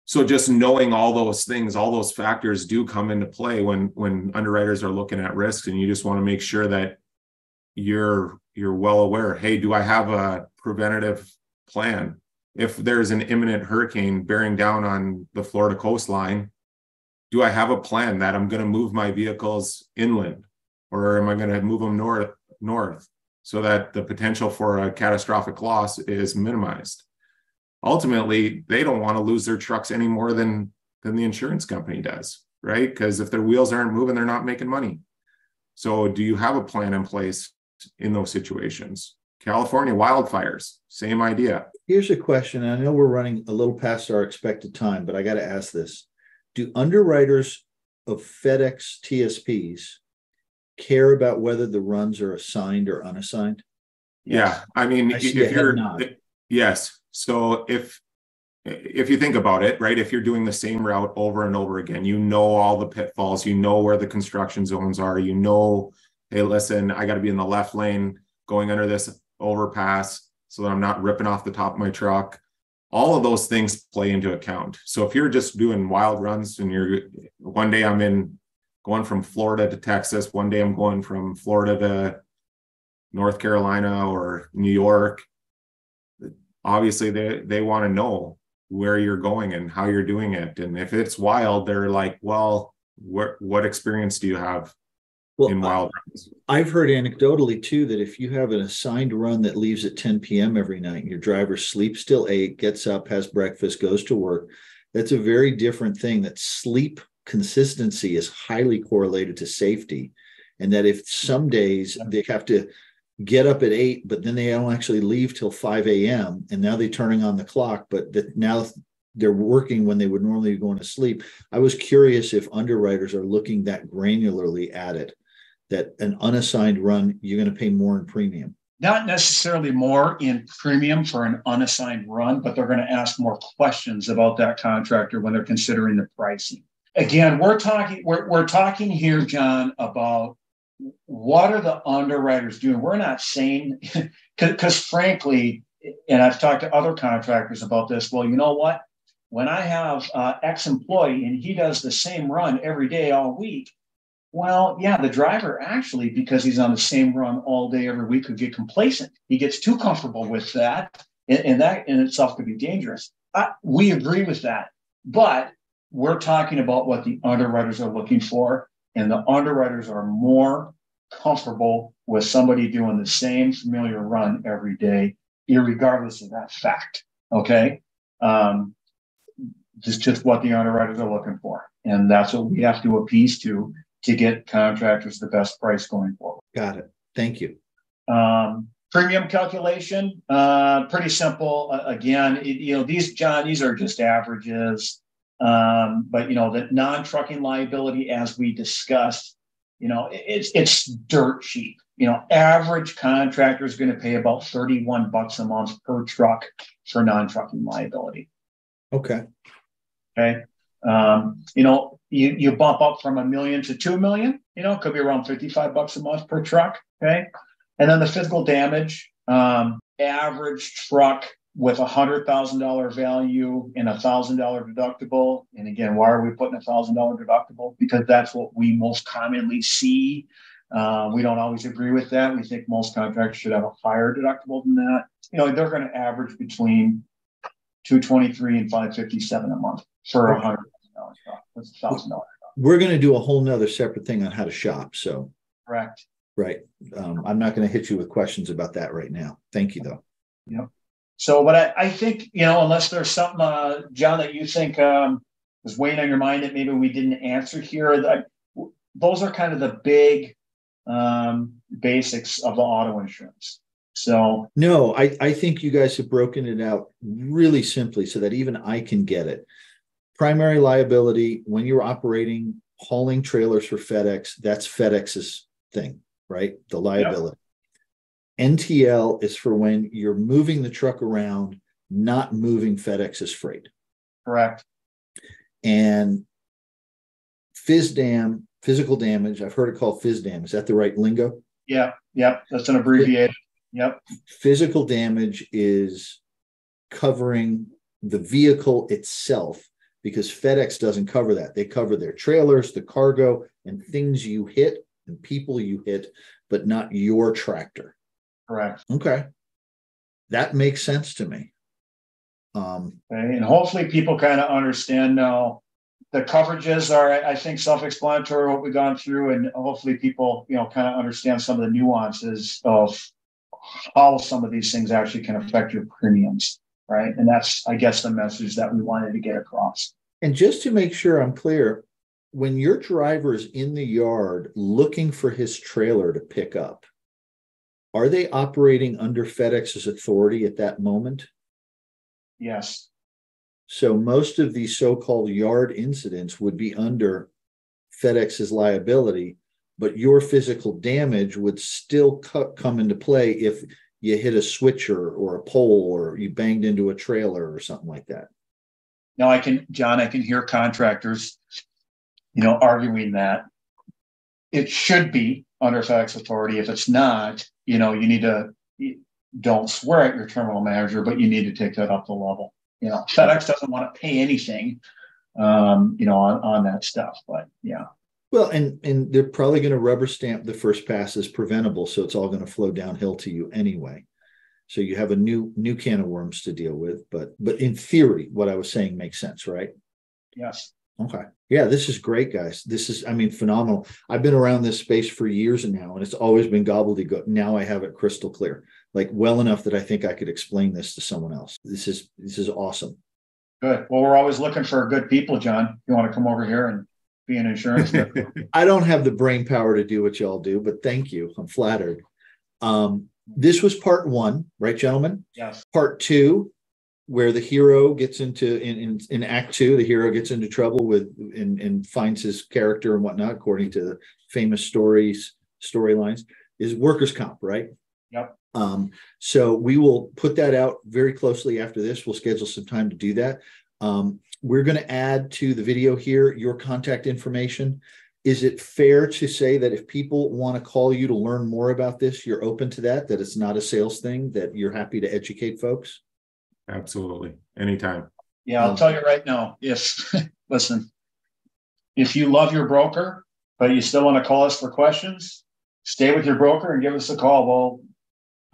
so just knowing all those things, all those factors do come into play when when underwriters are looking at risks and you just want to make sure that you're you're well aware, hey, do I have a preventative plan? If there's an imminent hurricane bearing down on the Florida coastline, do I have a plan that I'm going to move my vehicles inland or am I going to move them north north? so that the potential for a catastrophic loss is minimized. Ultimately, they don't want to lose their trucks any more than than the insurance company does, right? Because if their wheels aren't moving, they're not making money. So, do you have a plan in place in those situations? California wildfires, same idea. Here's a question. I know we're running a little past our expected time, but I got to ask this. Do underwriters of FedEx TSPs care about whether the runs are assigned or unassigned? Yeah, I mean, I if you're yes, so if if you think about it, right, if you're doing the same route over and over again, you know all the pitfalls, you know where the construction zones are, you know, hey, listen, I got to be in the left lane going under this overpass so that I'm not ripping off the top of my truck. All of those things play into account. So if you're just doing wild runs and you're one day I'm in going from Florida to Texas. One day I'm going from Florida to North Carolina or New York. Obviously, they they want to know where you're going and how you're doing it. And if it's wild, they're like, well, what what experience do you have well, in wild runs? I've heard anecdotally too that if you have an assigned run that leaves at 10 p.m. every night, and your driver sleeps till eight, gets up, has breakfast, goes to work, that's a very different thing. That sleep consistency is highly correlated to safety. And that if some days they have to get up at eight, but then they don't actually leave till 5 a.m. And now they're turning on the clock, but that now they're working when they would normally be going to sleep. I was curious if underwriters are looking that granularly at it, that an unassigned run, you're going to pay more in premium. Not necessarily more in premium for an unassigned run, but they're going to ask more questions about that contractor when they're considering the pricing again, we're talking we're, we're talking here, John, about what are the underwriters doing? We're not saying *laughs* because frankly, and I've talked to other contractors about this. Well, you know what? When I have uh, X employee and he does the same run every day all week, well, yeah, the driver actually, because he's on the same run all day every week, could get complacent. He gets too comfortable with that, and, and that in itself could be dangerous. Uh, we agree with that, but we're talking about what the underwriters are looking for, and the underwriters are more comfortable with somebody doing the same familiar run every day regardless of that fact. Okay. Um, just just what the underwriters are looking for, and that's what we have to appease to to get contractors the best price going forward. Got it. Thank you. Um, premium calculation, uh, pretty simple. Uh, again, it, you know these John, these are just averages. Um, but you know the non-trucking liability, as we discussed, you know it's it's dirt cheap. You know, average contractor is going to pay about 31 bucks a month per truck for non-trucking liability. Okay. Okay. Um, you know, you, you bump up from a million to two million, you know, it could be around 55 bucks a month per truck. Okay. And then the physical damage, um, average truck with a hundred thousand dollar value and a thousand dollar deductible. And again, why are we putting a thousand dollar deductible? Because that's what we most commonly see. Uh, we don't always agree with that. We think most contractors should have a higher deductible than that. You know, they're going to average between 223 and 557 a month for a hundred thousand dollars That's a thousand dollars We're going to do a whole nother separate thing on how to shop. So, Correct. right. Um, I'm not going to hit you with questions about that right now. Thank you, though. Yep. So, but I, I think, you know, unless there's something, uh, John, that you think um, was weighing on your mind that maybe we didn't answer here, that those are kind of the big um, basics of the auto insurance. So no, I, I think you guys have broken it out really simply so that even I can get it. Primary liability, when you're operating hauling trailers for FedEx, that's FedEx's thing, right? The liability. NTL is for when you're moving the truck around, not moving FedEx's freight. Correct. And FISDAM, physical damage, I've heard it called FISDAM. Is that the right lingo? Yeah, yeah, that's an abbreviation. Yep. Physical damage is covering the vehicle itself because FedEx doesn't cover that. They cover their trailers, the cargo, and things you hit and people you hit, but not your tractor. Correct. Okay. That makes sense to me. Um, okay. And hopefully people kind of understand now the coverages are, I think, self-explanatory what we've gone through, and hopefully people, you know, kind of understand some of the nuances of how some of these things actually can affect your premiums, right? And that's, I guess, the message that we wanted to get across. And just to make sure I'm clear, when your driver is in the yard looking for his trailer to pick up, are they operating under FedEx's authority at that moment? Yes. So most of these so called yard incidents would be under FedEx's liability but your physical damage would still come into play if you hit a switcher or a pole or you banged into a trailer or something like that. Now I can, John, I can hear contractors, you know, arguing that it should be under FedEx authority. If it's not, you know, you need to don't swear at your terminal manager, but you need to take that up the level. You know, FedEx doesn't want to pay anything, um, you know, on, on that stuff. But yeah. Well, and and they're probably going to rubber stamp the first pass as preventable, so it's all going to flow downhill to you anyway. So you have a new new can of worms to deal with, but but in theory, what I was saying makes sense, right? Yes. Okay. Yeah, this is great, guys. This is, I mean, phenomenal. I've been around this space for years and now, and it's always been gobbledygook. Now I have it crystal clear, like well enough that I think I could explain this to someone else. This is this is awesome. Good. Well, we're always looking for good people, John. You want to come over here and be an insurance. *laughs* *laughs* I don't have the brain power to do what y'all do, but thank you. I'm flattered. Um, this was part one, right, gentlemen? Yes. Part two, where the hero gets into in, in, in act two, the hero gets into trouble with and, and finds his character and whatnot, according to the famous stories, storylines, is workers' comp, right? Yep. Um, so we will put that out very closely after this. We'll schedule some time to do that. Um, we're going to add to the video here your contact information. Is it fair to say that if people want to call you to learn more about this, you're open to that, that it's not a sales thing, that you're happy to educate folks? Absolutely. Anytime. Yeah, I'll tell you right now. If, *laughs* listen, if you love your broker, but you still want to call us for questions, stay with your broker and give us a call. We'll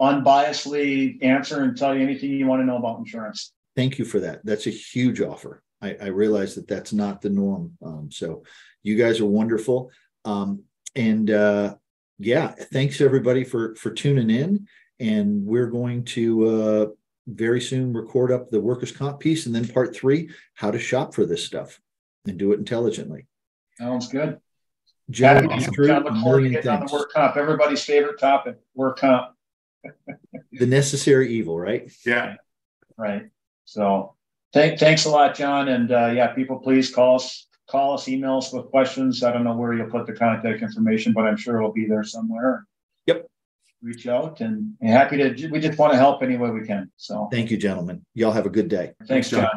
unbiasedly answer and tell you anything you want to know about insurance. Thank you for that. That's a huge offer. I, I realize that that's not the norm. Um, so you guys are wonderful. Um, and uh, yeah, thanks everybody for for tuning in. and we're going to uh, very soon record up the workers' comp piece, and then part three, how to shop for this stuff and do it intelligently. Sounds good. Drew, I look forward to getting on the work comp. Everybody's favorite topic, work comp. *laughs* The necessary evil, right? Yeah. Right. So thank, thanks a lot, John. And uh, yeah, people, please call us, call us, email us with questions. I don't know where you'll put the contact information, but I'm sure it'll be there somewhere. Yep. Reach out and happy to, we just want to help any way we can. So Thank you, gentlemen. Y'all have a good day. thanks. John.